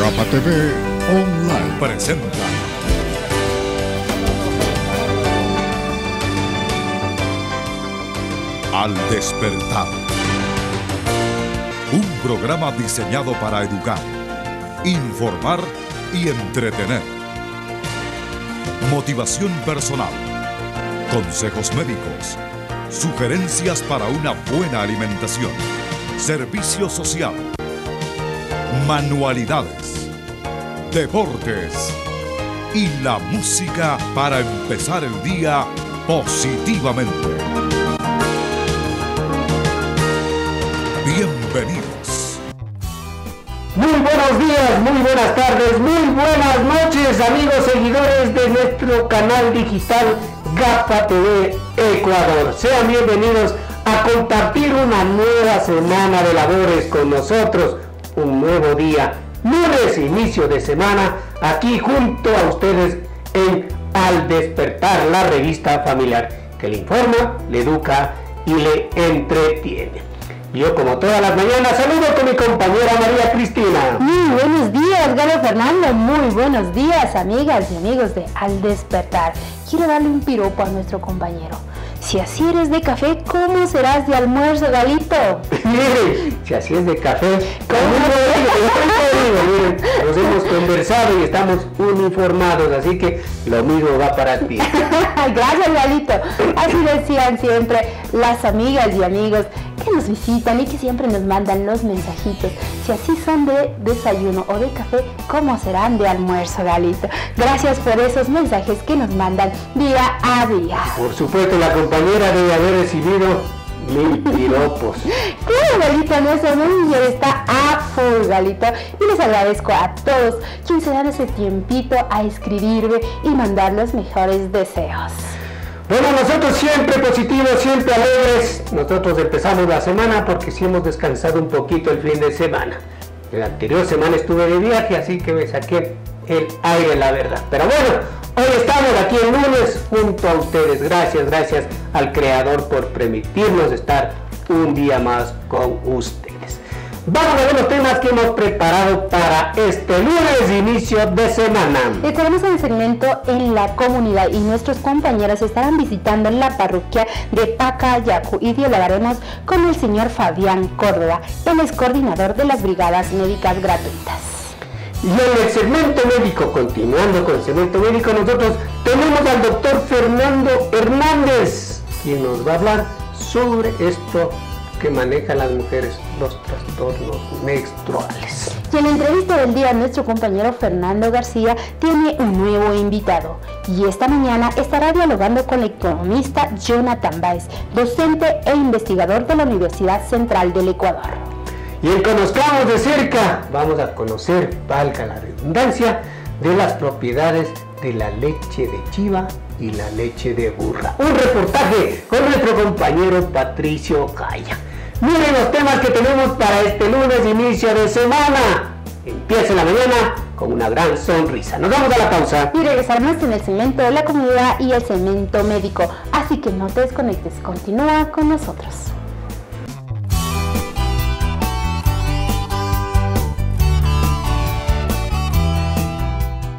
Rafa TV Online presenta. Al despertar. Un programa diseñado para educar, informar y entretener. Motivación personal. Consejos médicos. Sugerencias para una buena alimentación. Servicio social. Manualidades. Deportes. Y la música para empezar el día positivamente. Bienvenidos. Muy buenos días, muy buenas tardes, muy buenas noches, amigos seguidores de nuestro canal digital GAPA TV Ecuador. Sean bienvenidos a compartir una nueva semana de labores con nosotros, un nuevo día, lunes, inicio de semana, aquí junto a ustedes en Al Despertar, la revista familiar que le informa, le educa y le entretiene. Yo como todas las mañanas saludo con mi compañera María Cristina. Muy buenos días, Galo Fernando. Muy buenos días, amigas y amigos de Al Despertar. Quiero darle un piropo a nuestro compañero. Si así eres de café, ¿cómo serás de almuerzo, Galito? Mire, si así es de café, ¿cómo Miren, nos hemos conversado y estamos uniformados, así que lo mismo va para ti. Gracias, Galito. Así decían siempre las amigas y amigos que nos visitan y que siempre nos mandan los mensajitos. Si así son de desayuno o de café, ¿cómo serán de almuerzo, Galito? Gracias por esos mensajes que nos mandan día a día. Por supuesto, la compañera debe haber recibido mil piropos. Claro, Galito, nuestro messenger está a full, Galito. Y les agradezco a todos quienes se dan ese tiempito a escribirme y mandar los mejores deseos. Bueno, nosotros siempre positivos, siempre alegres. Nosotros empezamos la semana porque sí hemos descansado un poquito el fin de semana. La anterior semana estuve de viaje, así que me saqué el aire, la verdad. Pero bueno, hoy estamos aquí el lunes junto a ustedes. Gracias, gracias al Creador por permitirnos estar un día más con ustedes. Vamos a ver los temas que hemos preparado para este lunes, inicio de semana. Estaremos en el segmento en la comunidad y nuestros compañeros estarán visitando la parroquia de Pacayacu y dialogaremos con el señor Fabián Córdoba, el es coordinador de las brigadas médicas gratuitas. Y en el segmento médico, continuando con el segmento médico, nosotros tenemos al doctor Fernando Hernández, quien nos va a hablar sobre esto que manejan las mujeres, los trastornos menstruales. Y en la entrevista del día, nuestro compañero Fernando García tiene un nuevo invitado. Y esta mañana estará dialogando con el economista Jonathan Baez, docente e investigador de la Universidad Central del Ecuador. Y en Conozcamos de cerca, vamos a conocer, valga la redundancia, de las propiedades de la leche de chiva y la leche de burra. Un reportaje con nuestro compañero Patricio Calla. Miren los temas que tenemos para este lunes inicio de semana. Empieza la mañana con una gran sonrisa. Nos vamos a la pausa. Y regresaremos en el segmento de la comunidad y el segmento médico. Así que no te desconectes, continúa con nosotros.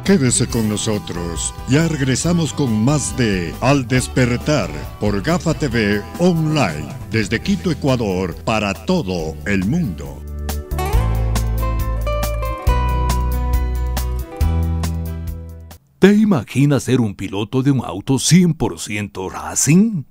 Quédese con nosotros. Ya regresamos con más de Al despertar por Gafa TV Online desde Quito, Ecuador, para todo el mundo. ¿Te imaginas ser un piloto de un auto 100% racing?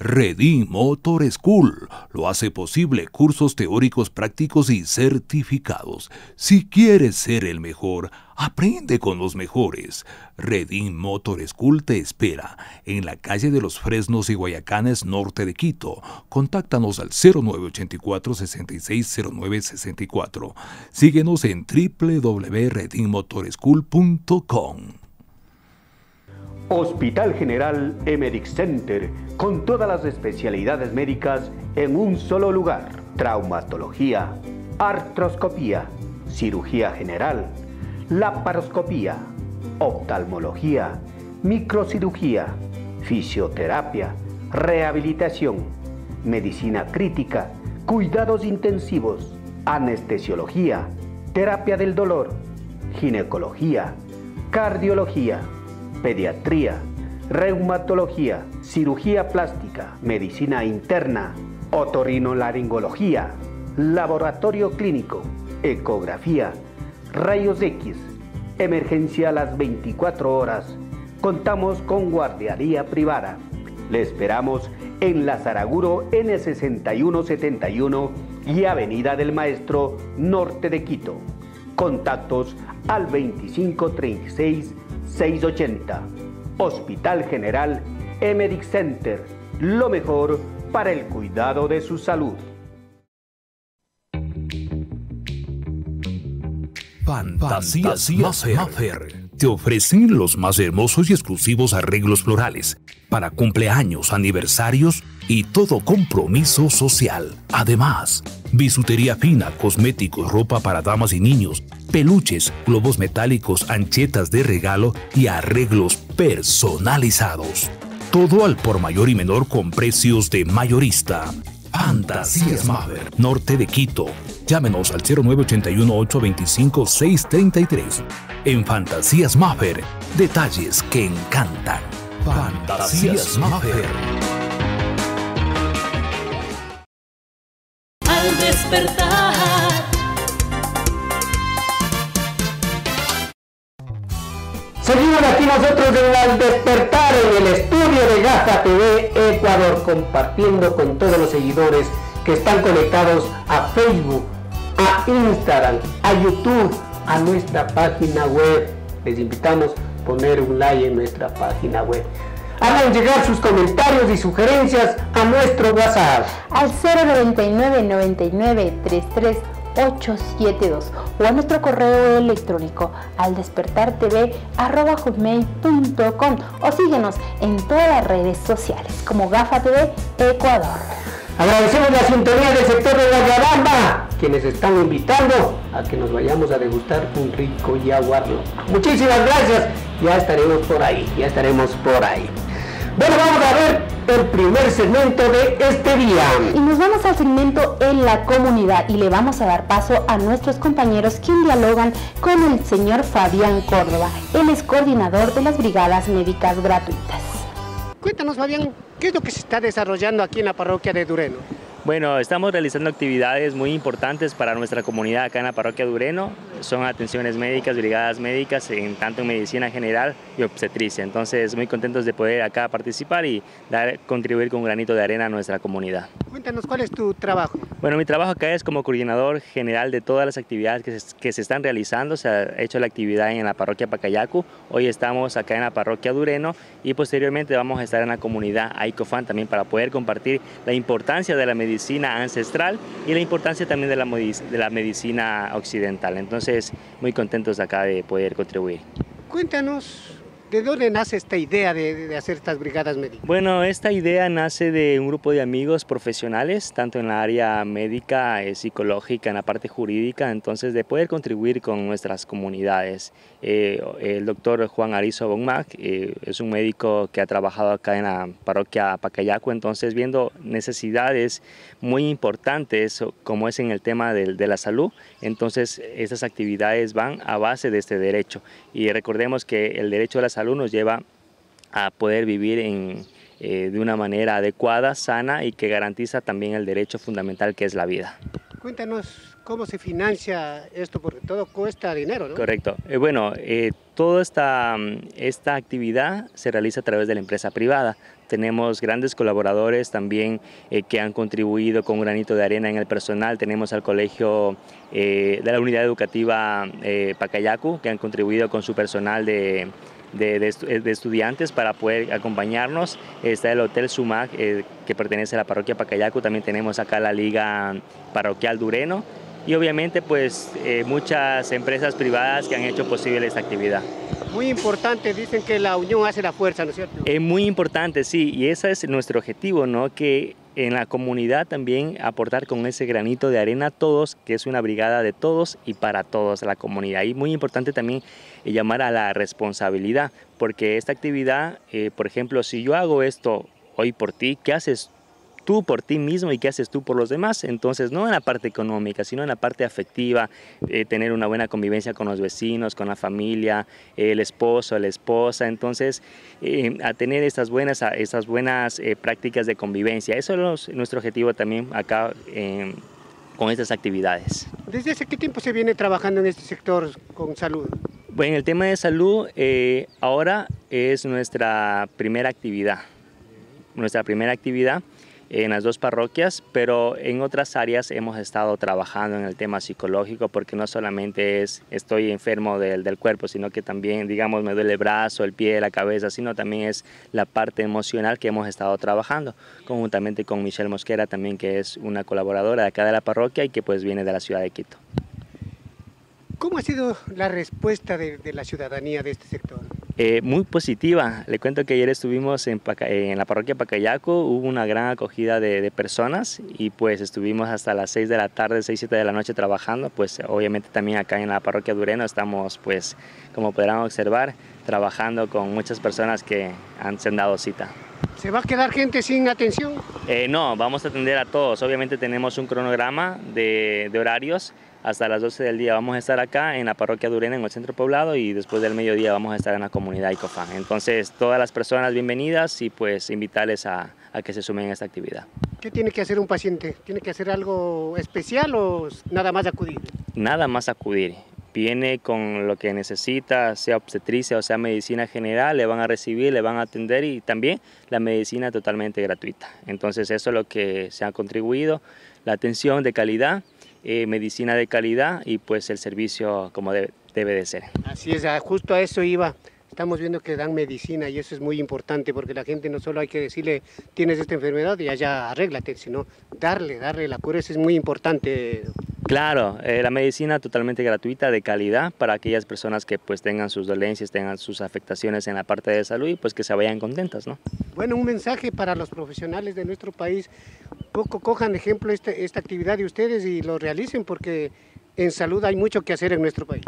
Ready Motor School lo hace posible cursos teóricos prácticos y certificados. Si quieres ser el mejor, aprende con los mejores. Redim Motor School te espera en la calle de los Fresnos y Guayacanes norte de Quito. Contáctanos al 0984 660964. Síguenos en www.redimmotorschool.com. Hospital General Emerick Center, con todas las especialidades médicas en un solo lugar. Traumatología, artroscopía, cirugía general, laparoscopía, oftalmología, microcirugía, fisioterapia, rehabilitación, medicina crítica, cuidados intensivos, anestesiología, terapia del dolor, ginecología, cardiología, pediatría, reumatología, cirugía plástica, medicina interna, otorrinolaringología, laboratorio clínico, ecografía, rayos X, emergencia a las 24 horas. Contamos con guardiaría privada. Le esperamos en la Zaraguro N6171 y Avenida del Maestro, norte de Quito. Contactos al 2536-680. Hospital General Emerick Center. Lo mejor para el cuidado de su salud. Fantasías Maffer te ofrecen los más hermosos y exclusivos arreglos florales para cumpleaños, aniversarios y todo compromiso social. Además, bisutería fina, cosméticos, ropa para damas y niños, peluches, globos metálicos, anchetas de regalo y arreglos personalizados. Todo al por mayor y menor con precios de mayorista. Fantasías Maffer, norte de Quito. Llámenos al 0981-825-633. En Fantasías Maffer, detalles que encantan. Fantasías Maffer. Al despertar. Seguimos aquí nosotros en Al Despertar en el estudio de Gaza TV Ecuador, compartiendo con todos los seguidores que están conectados a Facebook, a Instagram, a YouTube, a nuestra página web. Les invitamos a poner un like en nuestra página web. Hagan llegar sus comentarios y sugerencias a nuestro WhatsApp. al 099 99 33 872 o a nuestro correo electrónico al despertartv arroba hotmail.com o síguenos en todas las redes sociales como Gafa TV Ecuador. Agradecemos la sintonía del sector de la Garamba, quienes están invitando a que nos vayamos a degustar un rico yaguarlo. Muchísimas gracias, ya estaremos por ahí, ya estaremos por ahí. Bueno, vamos a ver el primer segmento de este día. Y nos vamos al segmento en la comunidad y le vamos a dar paso a nuestros compañeros quien dialogan con el señor Fabián Córdoba. Él es coordinador de las brigadas médicas gratuitas. Cuéntanos, Fabián, ¿qué es lo que se está desarrollando aquí en la parroquia de Dureno? Bueno, estamos realizando actividades muy importantes para nuestra comunidad acá en la parroquia de Ureno. Son atenciones médicas, brigadas médicas, en tanto en medicina general y obstetricia. Entonces, muy contentos de poder acá participar y dar, contribuir con un granito de arena a nuestra comunidad. Cuéntanos, ¿cuál es tu trabajo? Bueno, mi trabajo acá es como coordinador general de todas las actividades que se, que se están realizando. Se ha hecho la actividad en la parroquia Pacayacu. Hoy estamos acá en la parroquia Dureno y posteriormente vamos a estar en la comunidad Aicofan también para poder compartir la importancia de la medicina ancestral y la importancia también de la, de la medicina occidental. Entonces, muy contentos acá de poder contribuir. Cuéntanos, ¿de dónde nace esta idea de, de hacer estas brigadas médicas? Bueno, esta idea nace de un grupo de amigos profesionales, tanto en la área médica, eh, psicológica, en la parte jurídica, entonces de poder contribuir con nuestras comunidades. Eh, el doctor Juan Arizo Bonmac eh, es un médico que ha trabajado acá en la parroquia Pacayaco, entonces viendo necesidades muy importantes como es en el tema del- de la salud, entonces estas actividades van a base de este derecho. Y recordemos que el derecho a la salud nos lleva a poder vivir en, eh, de una manera adecuada, sana y que garantiza también el derecho fundamental que es la vida. Cuéntanos cómo se financia esto, porque todo cuesta dinero, ¿no? Correcto. Eh, bueno, eh, toda esta, mm, esta actividad se realiza a través de la empresa privada. Tenemos grandes colaboradores también eh, que han contribuido con un granito de arena en el personal. Tenemos al colegio de la unidad educativa Pacayacu, que han contribuido con su personal de, de, de eh, de estudiantes para poder acompañarnos. Está el Hotel Sumac, eh, que pertenece a la parroquia Pacayacu. También tenemos acá la Liga Parroquial Dureno. Y obviamente pues eh, muchas empresas privadas que han hecho posible esta actividad. Muy importante, dicen que la unión hace la fuerza, ¿no es cierto? Es muy importante, sí, y ese es nuestro objetivo, ¿no? Que en la comunidad también aportar con ese granito de arena a todos, que es una brigada de todos y para todos la comunidad. Y muy importante también eh, llamar a la responsabilidad, porque esta actividad, eh, por ejemplo, si yo hago esto hoy por ti, ¿qué haces tú por ti mismo y qué haces tú por los demás. Entonces, no en la parte económica, sino en la parte afectiva, eh, tener una buena convivencia con los vecinos, con la familia, el esposo, la esposa. Entonces, eh, a tener estas buenas, estas buenas eh, prácticas de convivencia. Eso es nuestro objetivo también acá con estas actividades. ¿Desde hace qué tiempo se viene trabajando en este sector con salud? Bueno, el tema de salud ahora es nuestra primera actividad. Nuestra primera actividad en las dos parroquias, pero en otras áreas hemos estado trabajando en el tema psicológico porque no solamente es estoy enfermo del, del, cuerpo, sino que también, digamos, me duele el brazo, el pie, la cabeza, sino también es la parte emocional que hemos estado trabajando, conjuntamente con Michelle Mosquera también, que es una colaboradora de acá de la parroquia y que pues viene de la ciudad de Quito. ¿Cómo ha sido la respuesta de, de la ciudadanía de este sector? Eh, muy positiva. Le cuento que ayer estuvimos en, en la parroquia Pacayaco, hubo una gran acogida de, personas y pues estuvimos hasta las 6 de la tarde, 6, 7 de la noche trabajando. Pues obviamente también acá en la parroquia Dureno estamos pues como podrán observar trabajando con muchas personas que han, se han dado cita. ¿Se va a quedar gente sin atención? Eh, no, vamos a atender a todos. Obviamente tenemos un cronograma de, de horarios hasta las 12 del día vamos a estar acá en la parroquia Durena, en el centro poblado, y después del mediodía vamos a estar en la comunidad Icofan. Entonces, todas las personas bienvenidas y pues invitarles a, a que se sumen a esta actividad. ¿Qué tiene que hacer un paciente? ¿Tiene que hacer algo especial o nada más acudir? Nada más acudir. Viene con lo que necesita, sea obstetricia o sea medicina general, le van a recibir, le van a atender y también la medicina totalmente gratuita. Entonces eso es lo que se ha contribuido, la atención de calidad eh, medicina de calidad y pues el servicio como debe, debe de ser. Así es, justo a eso iba. Estamos viendo que dan medicina y eso es muy importante porque la gente no solo hay que decirle tienes esta enfermedad y allá arréglate, sino darle, darle la cura, eso es muy importante. Claro, eh, la medicina totalmente gratuita, de calidad, para aquellas personas que pues tengan sus dolencias, tengan sus afectaciones en la parte de salud y pues que se vayan contentas, ¿no? Bueno, un mensaje para los profesionales de nuestro país, poco cojan ejemplo esta, esta actividad de ustedes y lo realicen porque en salud hay mucho que hacer en nuestro país.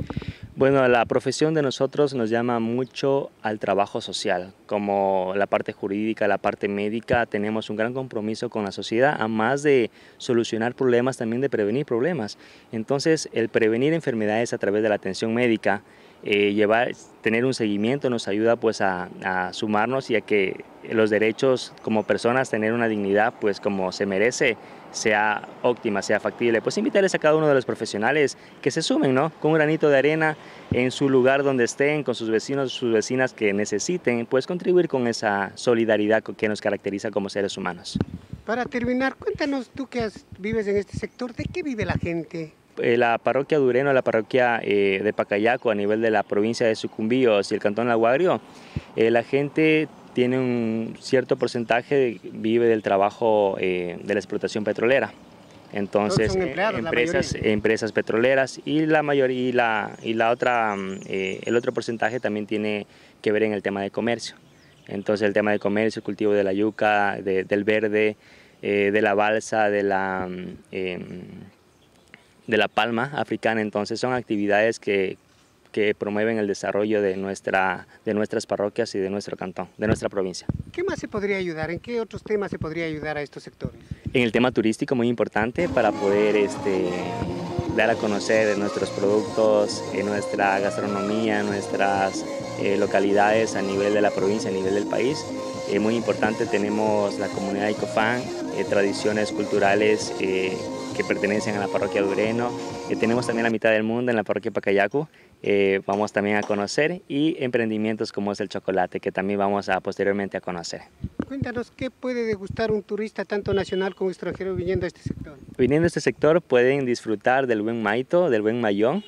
Bueno, la profesión de nosotros nos llama mucho al trabajo social, como la parte jurídica, la parte médica, tenemos un gran compromiso con la sociedad, a más de solucionar problemas, también de prevenir problemas. Entonces, el prevenir enfermedades a través de la atención médica, eh, llevar, tener un seguimiento nos ayuda pues a, sumarnos y a que los derechos como personas, tener una dignidad pues como se merece, sea óptima, sea factible. Pues invitarles a cada uno de los profesionales que se sumen, ¿no? Con un granito de arena en su lugar donde estén, con sus vecinos, sus vecinas que necesiten, pues contribuir con esa solidaridad que nos caracteriza como seres humanos. Para terminar, cuéntanos tú que vives en este sector, ¿de qué vive la gente? Eh, la parroquia Dureno, la parroquia eh, de Pacayaco a nivel de la provincia de Sucumbíos y el cantón Laguario, eh, la gente tiene un cierto porcentaje, vive del trabajo de la explotación petrolera. Entonces, empresas, empresas petroleras y la mayoría y la, y la otra, mm, el otro porcentaje también tiene que ver en el tema de comercio. Entonces, el tema de comercio, el cultivo de la yuca, de, del verde, de la balsa, de la mm, em, de la palma africana. Entonces son actividades que, que promueven el desarrollo de, nuestra, de nuestras parroquias y de nuestro cantón, de nuestra provincia. ¿Qué más se podría ayudar? ¿En qué otros temas se podría ayudar a estos sectores? En el tema turístico muy importante para poder este, dar a conocer nuestros productos, en nuestra gastronomía, nuestras eh, localidades a nivel de la provincia, a nivel del país. Eh, muy importante tenemos la comunidad Icofan, eh, tradiciones culturales eh, que pertenecen a la parroquia Dureno. Eh, tenemos también la mitad del mundo en la parroquia Pacayacu. Eh, vamos también a conocer y emprendimientos como es el chocolate, que también vamos a posteriormente a conocer. Cuéntanos, ¿qué puede degustar un turista tanto nacional como extranjero viniendo a este sector? Viniendo a este sector pueden disfrutar del buen maito, del buen mayón,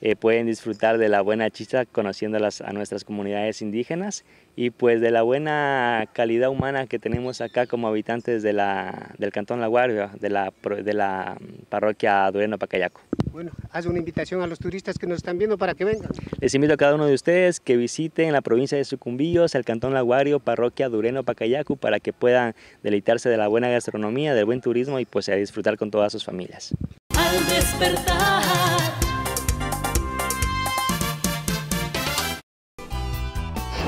eh, pueden disfrutar de la buena chicha conociendo a nuestras comunidades indígenas y pues de la buena calidad humana que tenemos acá como habitantes de la, del Cantón La Guardia, de la, de la parroquia Dureno Pacayaco. Bueno, haz una invitación a los turistas que nos están viendo para que vengan. Les invito a cada uno de ustedes que visiten la provincia de Sucumbíos, el Cantón Laguario, parroquia Dureno Pacayacu, para que puedan deleitarse de la buena gastronomía, del buen turismo y pues a disfrutar con todas sus familias. Al despertar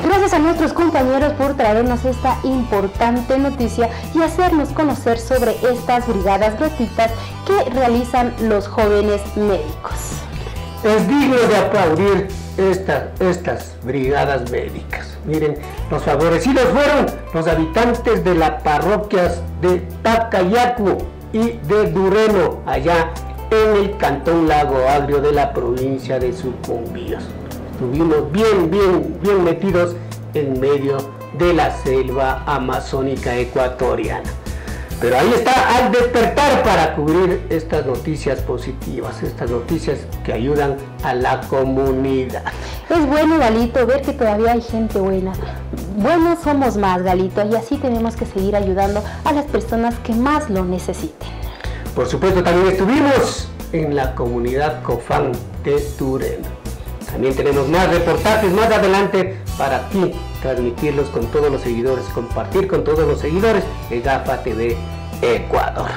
Gracias a nuestros compañeros por traernos esta importante noticia y hacernos conocer sobre estas brigadas gratuitas que realizan los jóvenes médicos. Es digno de aplaudir estas, estas brigadas médicas. Miren, los favorecidos fueron los habitantes de las parroquias de Tacayacu y de Dureno, allá en el cantón Lago Agrio de la provincia de Sucumbíos. Estuvimos bien, bien, bien metidos en medio de la selva amazónica ecuatoriana. Pero ahí está al despertar para cubrir estas noticias positivas, estas noticias que ayudan a la comunidad. Es bueno, Galito, ver que todavía hay gente buena. Buenos somos más, Galito, y así tenemos que seguir ayudando a las personas que más lo necesiten. Por supuesto, también estuvimos en la comunidad Cofán de Turén. También tenemos más reportajes más adelante para ti, transmitirlos con todos los seguidores, compartir con todos los seguidores de GAFA TV Ecuador.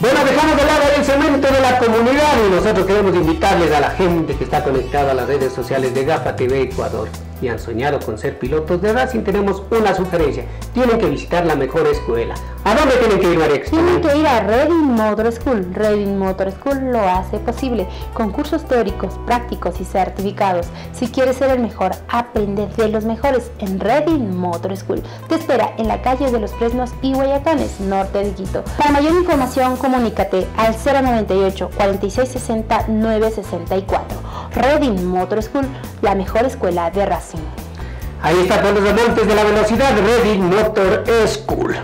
Bueno, dejamos de lado el cemento de la comunidad y nosotros queremos invitarles a la gente que está conectada a las redes sociales de GAFA TV Ecuador y han soñado con ser pilotos de Racing, tenemos una sugerencia. Tienen que visitar la mejor escuela. ¿A dónde tienen que ir, Marex? Tienen que ir a Reading Motor School. Reading Motor School lo hace posible con cursos teóricos, prácticos y certificados. Si quieres ser el mejor, aprende de los mejores en Reading Motor School. Te espera en la calle de los Fresnos y Guayacanes, norte de Quito. Para mayor información, comunícate al 098 4660 964. Reading Motor School, la mejor escuela de Racing. Ahí está con los amantes de la velocidad, Reading Motor School.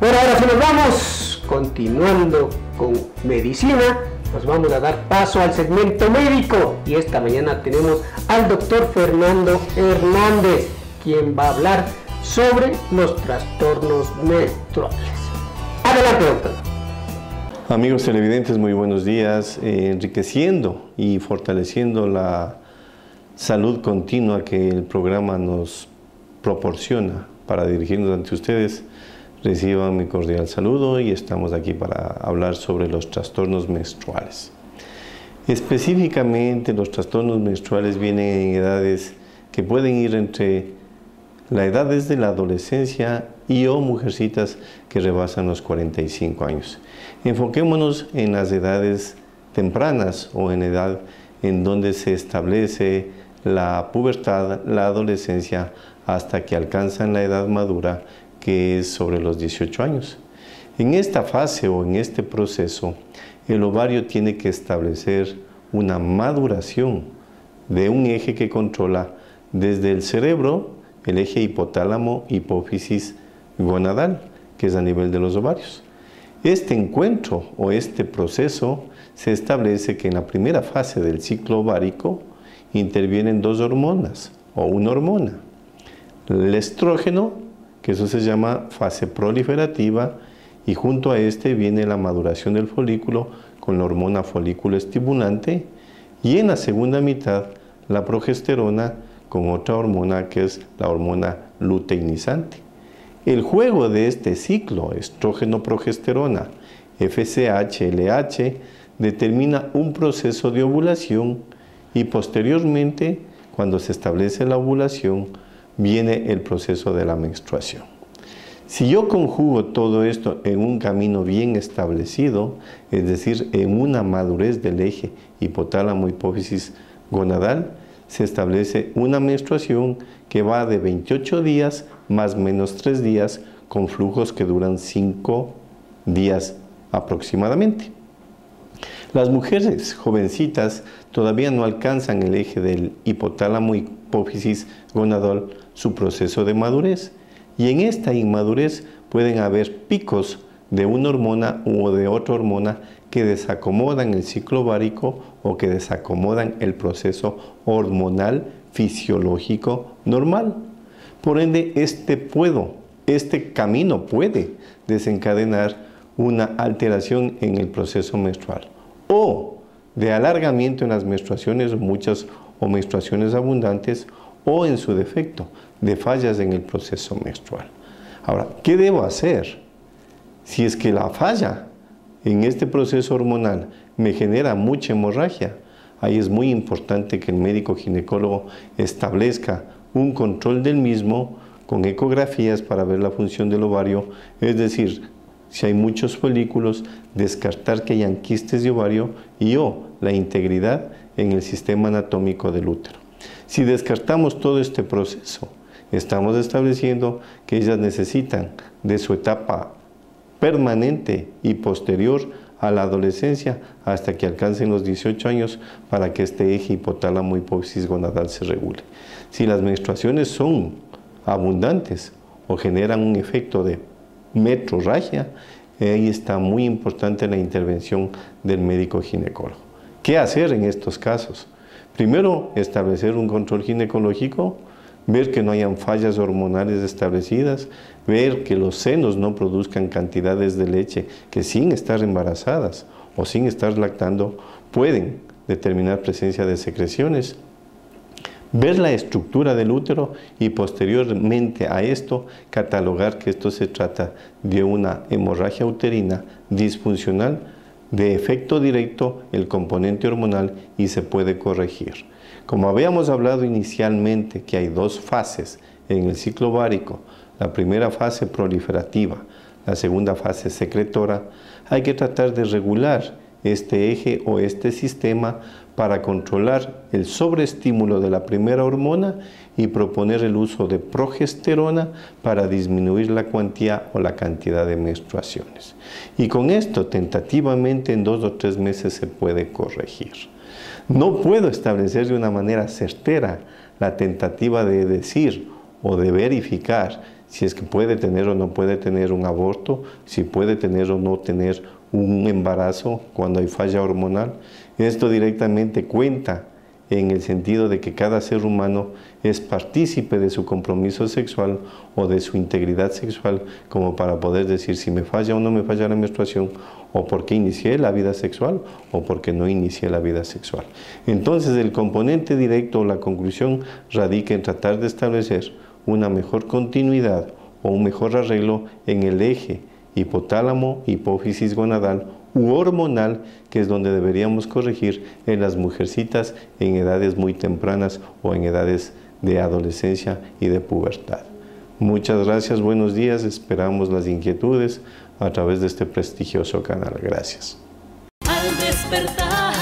Bueno, ahora si nos vamos continuando con medicina, nos vamos a dar paso al segmento médico y esta mañana tenemos al doctor Fernando Hernández, quien va a hablar sobre los trastornos menstruales. Adelante, doctor. Amigos televidentes, muy buenos días. Eh, enriqueciendo y fortaleciendo la salud continua que el programa nos proporciona para dirigirnos ante ustedes, reciban mi cordial saludo y estamos aquí para hablar sobre los trastornos menstruales. Específicamente los trastornos menstruales vienen en edades que pueden ir entre la edad desde la adolescencia y o mujercitas que rebasan los 45 años. Enfoquémonos en las edades tempranas o en edad en donde se establece la pubertad, la adolescencia, hasta que alcanzan la edad madura, que es sobre los 18 años. En esta fase o en este proceso, el ovario tiene que establecer una maduración de un eje que controla desde el cerebro, el eje hipotálamo, hipófisis, gonadal, que es a nivel de los ovarios. Este encuentro o este proceso se establece que en la primera fase del ciclo ovárico intervienen dos hormonas o una hormona. El estrógeno, que eso se llama fase proliferativa, y junto a este viene la maduración del folículo con la hormona folículo estimulante, y en la segunda mitad la progesterona con otra hormona que es la hormona luteinizante. El juego de este ciclo estrógeno-progesterona, FSH-LH, determina un proceso de ovulación y posteriormente, cuando se establece la ovulación, viene el proceso de la menstruación. Si yo conjugo todo esto en un camino bien establecido, es decir, en una madurez del eje hipotálamo hipófisis gonadal, se establece una menstruación que va de 28 días más menos 3 días con flujos que duran 5 días aproximadamente. Las mujeres jovencitas todavía no alcanzan el eje del hipotálamo hipófisis gonadal su proceso de madurez y en esta inmadurez pueden haber picos de una hormona u de otra hormona que desacomodan el ciclo ovárico o que desacomodan el proceso hormonal fisiológico normal. Por ende, este puedo, este camino puede desencadenar una alteración en el proceso menstrual o de alargamiento en las menstruaciones muchas o menstruaciones abundantes o en su defecto de fallas en el proceso menstrual. Ahora, ¿qué debo hacer? Si es que la falla en este proceso hormonal me genera mucha hemorragia, ahí es muy importante que el médico ginecólogo establezca un control del mismo con ecografías para ver la función del ovario, es decir, si hay muchos folículos, descartar que hayan quistes de ovario y o la integridad en el sistema anatómico del útero. Si descartamos todo este proceso, estamos estableciendo que ellas necesitan de su etapa permanente y posterior a la adolescencia hasta que alcancen los 18 años para que este eje hipotálamo hipófisis gonadal se regule. Si las menstruaciones son abundantes o generan un efecto de metrorragia, ahí está muy importante la intervención del médico ginecólogo. ¿Qué hacer en estos casos? Primero, establecer un control ginecológico, ver que no hayan fallas hormonales establecidas, ver que los senos no produzcan cantidades de leche que sin estar embarazadas o sin estar lactando pueden determinar presencia de secreciones, ver la estructura del útero y posteriormente a esto catalogar que esto se trata de una hemorragia uterina disfuncional de efecto directo el componente hormonal y se puede corregir. Como habíamos hablado inicialmente que hay dos fases en el ciclo ovárico, la primera fase proliferativa, la segunda fase secretora, hay que tratar de regular este eje o este sistema para controlar el sobreestímulo de la primera hormona y proponer el uso de progesterona para disminuir la cuantía o la cantidad de menstruaciones. Y con esto tentativamente en dos o tres meses se puede corregir. No puedo establecer de una manera certera la tentativa de decir o de verificar si es que puede tener o no puede tener un aborto, si puede tener o no tener un embarazo cuando hay falla hormonal. Esto directamente cuenta en el sentido de que cada ser humano es partícipe de su compromiso sexual o de su integridad sexual como para poder decir si me falla o no me falla la menstruación o por qué inicié la vida sexual o por qué no inicié la vida sexual. Entonces el componente directo o la conclusión radica en tratar de establecer una mejor continuidad o un mejor arreglo en el eje hipotálamo, hipófisis gonadal u hormonal, que es donde deberíamos corregir en las mujercitas en edades muy tempranas o en edades de adolescencia y de pubertad. Muchas gracias, buenos días, esperamos las inquietudes a través de este prestigioso canal. Gracias. Al despertar.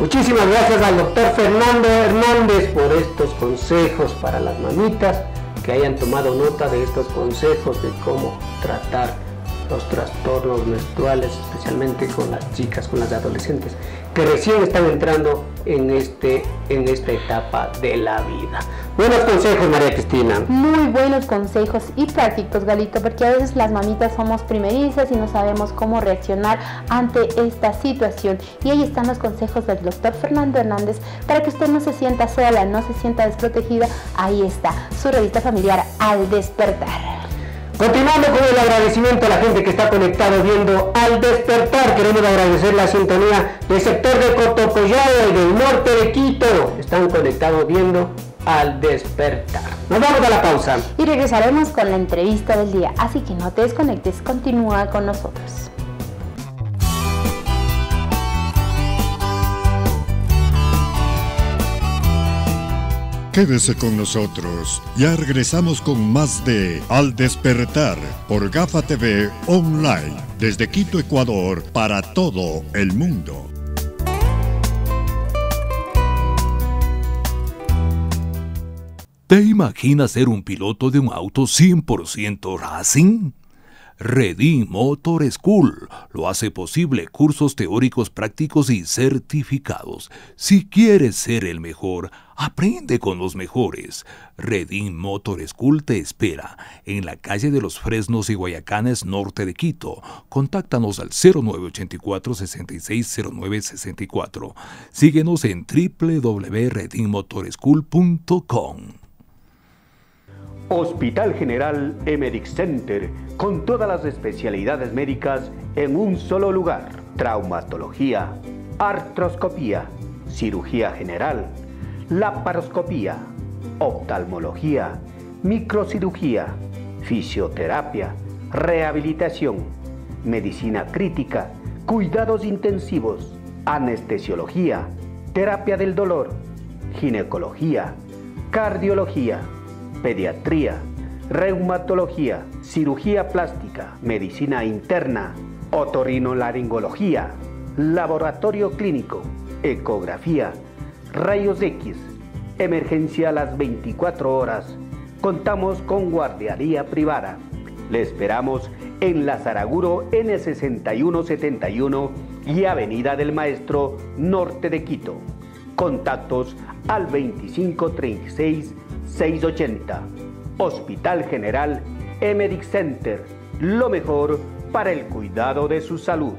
Muchísimas gracias al doctor Fernando Hernández por estos consejos para las mamitas, que hayan tomado nota de estos consejos de cómo tratar los trastornos menstruales, especialmente con las chicas, con las adolescentes que recién están entrando en, este, en esta etapa de la vida. Buenos consejos, María Cristina. Muy buenos consejos y prácticos, Galito, porque a veces las mamitas somos primerizas y no sabemos cómo reaccionar ante esta situación. Y ahí están los consejos del doctor Fernando Hernández para que usted no se sienta sola, no se sienta desprotegida. Ahí está, su revista familiar al despertar. Continuando con el agradecimiento a la gente que está conectado viendo al despertar, queremos agradecer la sintonía del sector de Cotocollao y del norte de Quito. Están conectados viendo al despertar. Nos vamos a la pausa. Y regresaremos con la entrevista del día, así que no te desconectes, continúa con nosotros. Quédese con nosotros. Ya regresamos con más de Al despertar por Gafa TV Online desde Quito, Ecuador, para todo el mundo. ¿Te imaginas ser un piloto de un auto 100% racing? Ready Motor School lo hace posible cursos teóricos prácticos y certificados. Si quieres ser el mejor, aprende con los mejores. Redim Motor School te espera en la calle de los Fresnos y Guayacanes norte de Quito. Contáctanos al 0984 660964. Síguenos en www.redimmotorschool.com. Hospital General Emedic Center, con todas las especialidades médicas en un solo lugar. Traumatología, artroscopía, cirugía general, laparoscopía, oftalmología, microcirugía, fisioterapia, rehabilitación, medicina crítica, cuidados intensivos, anestesiología, terapia del dolor, ginecología, cardiología, pediatría, reumatología, cirugía plástica, medicina interna, otorrinolaringología, laboratorio clínico, ecografía, rayos X, emergencia a las 24 horas. Contamos con guardiaría privada. Le esperamos en La Zaraguro N6171 y Avenida del Maestro Norte de Quito. Contactos al 2536 680. Hospital General Emedic Center. Lo mejor para el cuidado de su salud.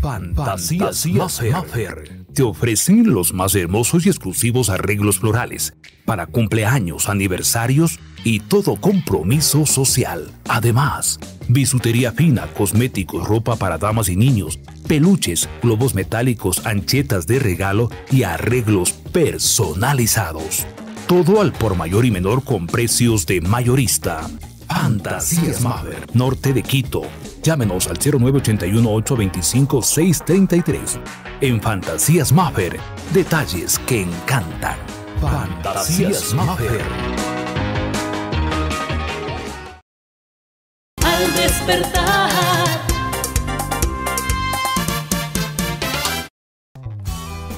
Fantasías Maffer te ofrecen los más hermosos y exclusivos arreglos florales para cumpleaños, aniversarios y todo compromiso social. Además, bisutería fina, cosméticos, ropa para damas y niños, peluches, globos metálicos, anchetas de regalo y arreglos personalizados. Todo al por mayor y menor con precios de mayorista. Fantasías Maffer, norte de Quito. Llámenos al 0981-825-633. En Fantasías Maffer, detalles que encantan. Fantasías Maffer. Despertar.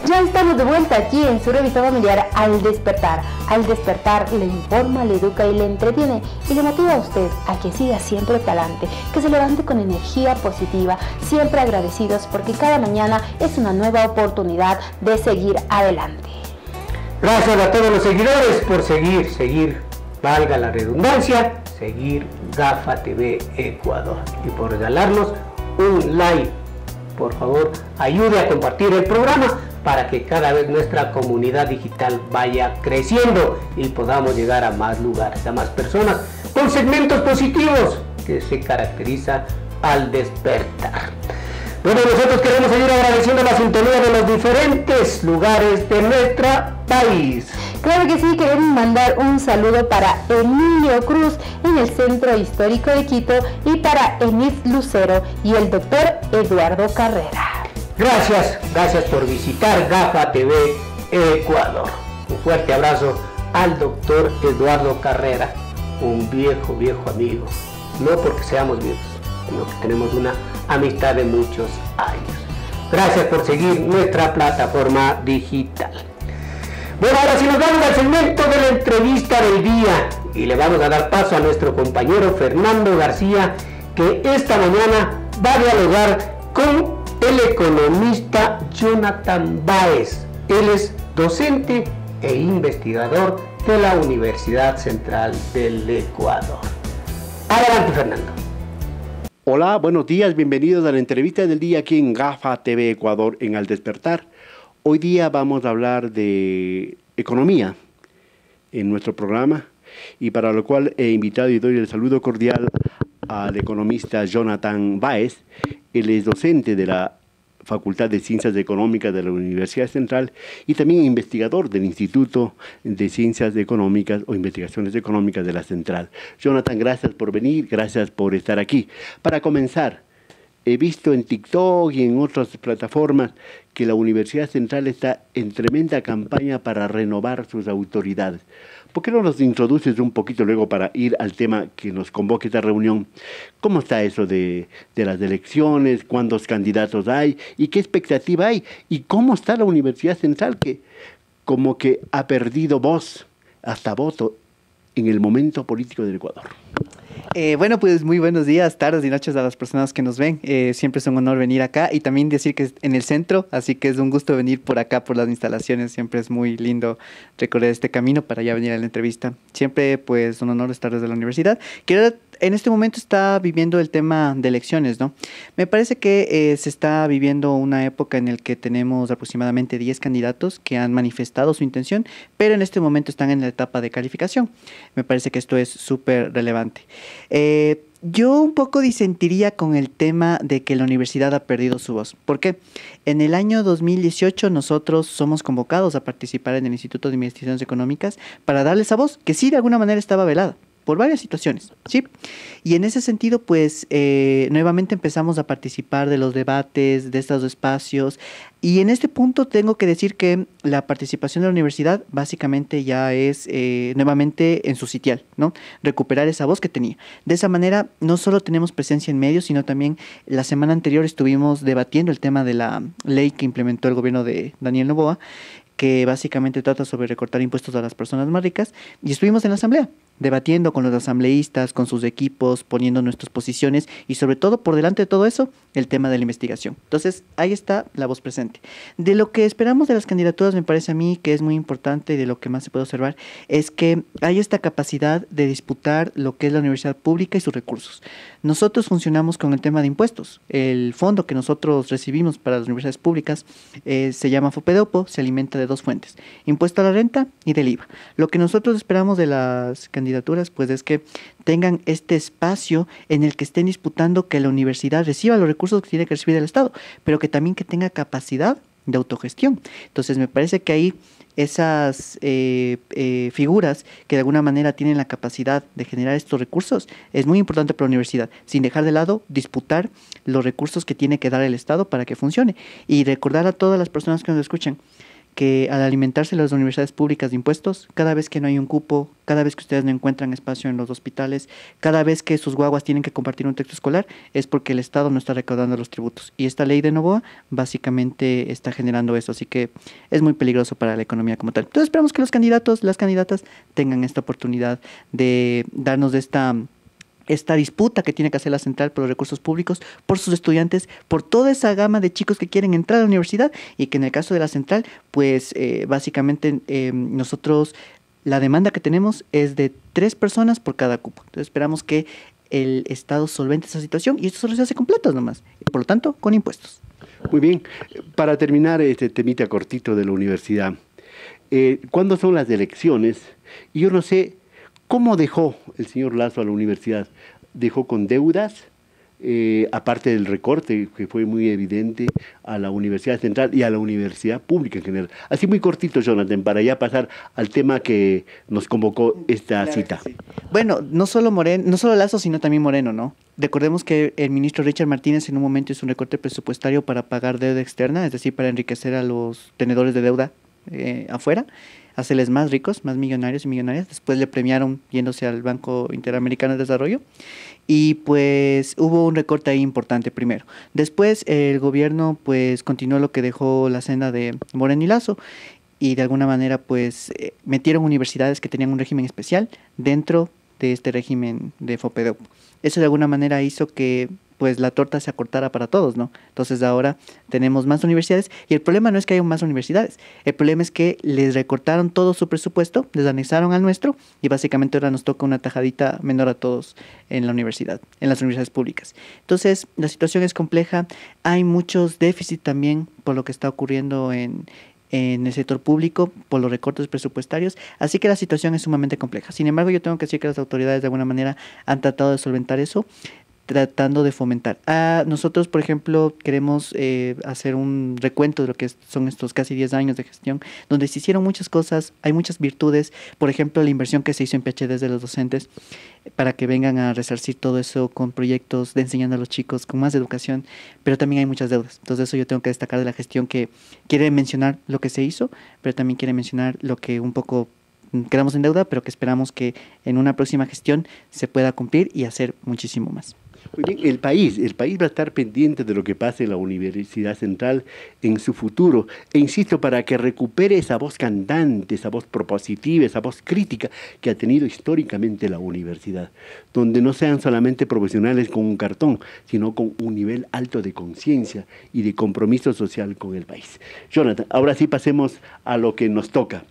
Ya estamos de vuelta aquí en su revista familiar Al Despertar. Al Despertar le informa, le educa y le entretiene y le motiva a usted a que siga siempre para adelante, que se levante con energía positiva, siempre agradecidos porque cada mañana es una nueva oportunidad de seguir adelante. Gracias a todos los seguidores por seguir, seguir, valga la redundancia, seguir GAFA TV Ecuador y por regalarnos un like. Por favor, ayude a compartir el programa para que cada vez nuestra comunidad digital vaya creciendo y podamos llegar a más lugares, a más personas, con segmentos positivos que se caracteriza al despertar. Bueno, nosotros queremos seguir agradeciendo la sintonía de los diferentes lugares de nuestro país. Claro que sí, queremos mandar un saludo para Emilio Cruz en el Centro Histórico de Quito y para Enis Lucero y el doctor Eduardo Carrera. Gracias, gracias por visitar GAFA TV Ecuador. Un fuerte abrazo al doctor Eduardo Carrera, un viejo, viejo amigo. No porque seamos viejos, sino que tenemos una amistad de muchos años. Gracias por seguir nuestra plataforma digital. Bueno, ahora sí nos vamos al segmento de la entrevista del día y le vamos a dar paso a nuestro compañero Fernando García, que esta mañana va a dialogar con el economista Jonathan Baez. Él es docente e investigador de la Universidad Central del Ecuador. Adelante, Fernando. Hola, buenos días, bienvenidos a la entrevista del día aquí en GAFA TV Ecuador en Al Despertar. Hoy día vamos a hablar de economía en nuestro programa y para lo cual he invitado y doy el saludo cordial al economista Jonathan Baez. Él es docente de la Facultad de Ciencias Económicas de la Universidad Central y también investigador del Instituto de Ciencias Económicas o Investigaciones Económicas de la Central. Jonathan, gracias por venir, gracias por estar aquí. Para comenzar, he visto en TikTok y en otras plataformas que la Universidad Central está en tremenda campaña para renovar sus autoridades. ¿Por qué no nos introduces un poquito luego para ir al tema que nos convoque esta reunión? ¿Cómo está eso de, las elecciones? ¿Cuántos candidatos hay? ¿Y qué expectativa hay? ¿Y cómo está la Universidad Central que como que ha perdido voz, hasta voto, en el momento político del Ecuador? Eh, bueno, pues muy buenos días, tardes y noches a las personas que nos ven. Eh, siempre es un honor venir acá y también decir que es en el centro, así que es un gusto venir por acá, por las instalaciones. Siempre es muy lindo recorrer este camino para ya venir a la entrevista. Siempre, pues, un honor estar desde la universidad. Quiero en este momento está viviendo el tema de elecciones, ¿no? Me parece que eh, se está viviendo una época en la que tenemos aproximadamente 10 candidatos que han manifestado su intención, pero en este momento están en la etapa de calificación. Me parece que esto es súper relevante. Eh, yo un poco disentiría con el tema de que la universidad ha perdido su voz. ¿Por qué? En el año 2018 nosotros somos convocados a participar en el Instituto de Investigaciones Económicas para darle esa voz, que sí de alguna manera estaba velada por varias situaciones, ¿sí? Y en ese sentido, pues, eh, nuevamente empezamos a participar de los debates, de estos espacios, y en este punto tengo que decir que la participación de la universidad básicamente ya es eh, nuevamente en su sitial, ¿no? Recuperar esa voz que tenía. De esa manera, no solo tenemos presencia en medios, sino también la semana anterior estuvimos debatiendo el tema de la ley que implementó el gobierno de Daniel Novoa, que básicamente trata sobre recortar impuestos a las personas más ricas, y estuvimos en la asamblea debatiendo con los asambleístas, con sus equipos, poniendo nuestras posiciones y sobre todo, por delante de todo eso, el tema de la investigación. Entonces, ahí está la voz presente. De lo que esperamos de las candidaturas, me parece a mí que es muy importante y de lo que más se puede observar, es que hay esta capacidad de disputar lo que es la universidad pública y sus recursos. Nosotros funcionamos con el tema de impuestos. El fondo que nosotros recibimos para las universidades públicas eh, se llama FOPEDOPO, se alimenta de dos fuentes, impuesto a la renta y del IVA. Lo que nosotros esperamos de las candidaturas candidaturas, pues es que tengan este espacio en el que estén disputando que la universidad reciba los recursos que tiene que recibir el Estado, pero que también que tenga capacidad de autogestión. Entonces me parece que ahí esas eh, eh, figuras que de alguna manera tienen la capacidad de generar estos recursos es muy importante para la universidad, sin dejar de lado disputar los recursos que tiene que dar el Estado para que funcione. Y recordar a todas las personas que nos escuchan que al alimentarse las universidades públicas de impuestos, cada vez que no hay un cupo, cada vez que ustedes no encuentran espacio en los hospitales, cada vez que sus guaguas tienen que compartir un texto escolar, es porque el Estado no está recaudando los tributos. Y esta ley de Novoa básicamente está generando eso, así que es muy peligroso para la economía como tal. Entonces esperamos que los candidatos, las candidatas tengan esta oportunidad de darnos esta esta disputa que tiene que hacer la central por los recursos públicos, por sus estudiantes, por toda esa gama de chicos que quieren entrar a la universidad y que en el caso de la central, pues eh, básicamente eh, nosotros la demanda que tenemos es de tres personas por cada cupo. Entonces esperamos que el Estado solvente esa situación y esto solo se hace con nomás, por lo tanto con impuestos. Muy bien, para terminar este temita cortito de la universidad, eh, ¿cuándo son las elecciones? Yo no sé ¿Cómo dejó el señor Lazo a la universidad? ¿Dejó con deudas? Eh, aparte del recorte que fue muy evidente a la Universidad Central y a la Universidad Pública en general. Así muy cortito, Jonathan, para ya pasar al tema que nos convocó esta cita. Bueno, no solo, Moreno, no solo Lazo, sino también Moreno, ¿no? Recordemos que el ministro Richard Martínez en un momento hizo un recorte presupuestario para pagar deuda externa, es decir, para enriquecer a los tenedores de deuda eh, afuera hacerles más ricos, más millonarios y millonarias. Después le premiaron yéndose al Banco Interamericano de Desarrollo y pues hubo un recorte ahí importante primero. Después el gobierno pues continuó lo que dejó la senda de Moreno y Lazo y de alguna manera pues eh, metieron universidades que tenían un régimen especial dentro de este régimen de FOPEDOP. Eso de alguna manera hizo que pues la torta se acortara para todos, ¿no? Entonces ahora tenemos más universidades y el problema no es que haya más universidades, el problema es que les recortaron todo su presupuesto, les anexaron al nuestro y básicamente ahora nos toca una tajadita menor a todos en la universidad, en las universidades públicas. Entonces la situación es compleja, hay muchos déficits también por lo que está ocurriendo en, en el sector público por los recortes presupuestarios, así que la situación es sumamente compleja. Sin embargo, yo tengo que decir que las autoridades de alguna manera han tratado de solventar eso tratando de fomentar. Ah, nosotros, por ejemplo, queremos eh, hacer un recuento de lo que son estos casi 10 años de gestión, donde se hicieron muchas cosas, hay muchas virtudes, por ejemplo, la inversión que se hizo en PhD de los docentes para que vengan a resarcir todo eso con proyectos de enseñando a los chicos, con más educación, pero también hay muchas deudas. Entonces eso yo tengo que destacar de la gestión que quiere mencionar lo que se hizo, pero también quiere mencionar lo que un poco quedamos en deuda, pero que esperamos que en una próxima gestión se pueda cumplir y hacer muchísimo más. Bien, el país, el país va a estar pendiente de lo que pase en la Universidad Central en su futuro. E insisto, para que recupere esa voz cantante, esa voz propositiva, esa voz crítica que ha tenido históricamente la universidad, donde no sean solamente profesionales con un cartón, sino con un nivel alto de conciencia y de compromiso social con el país. Jonathan, ahora sí pasemos a lo que nos toca.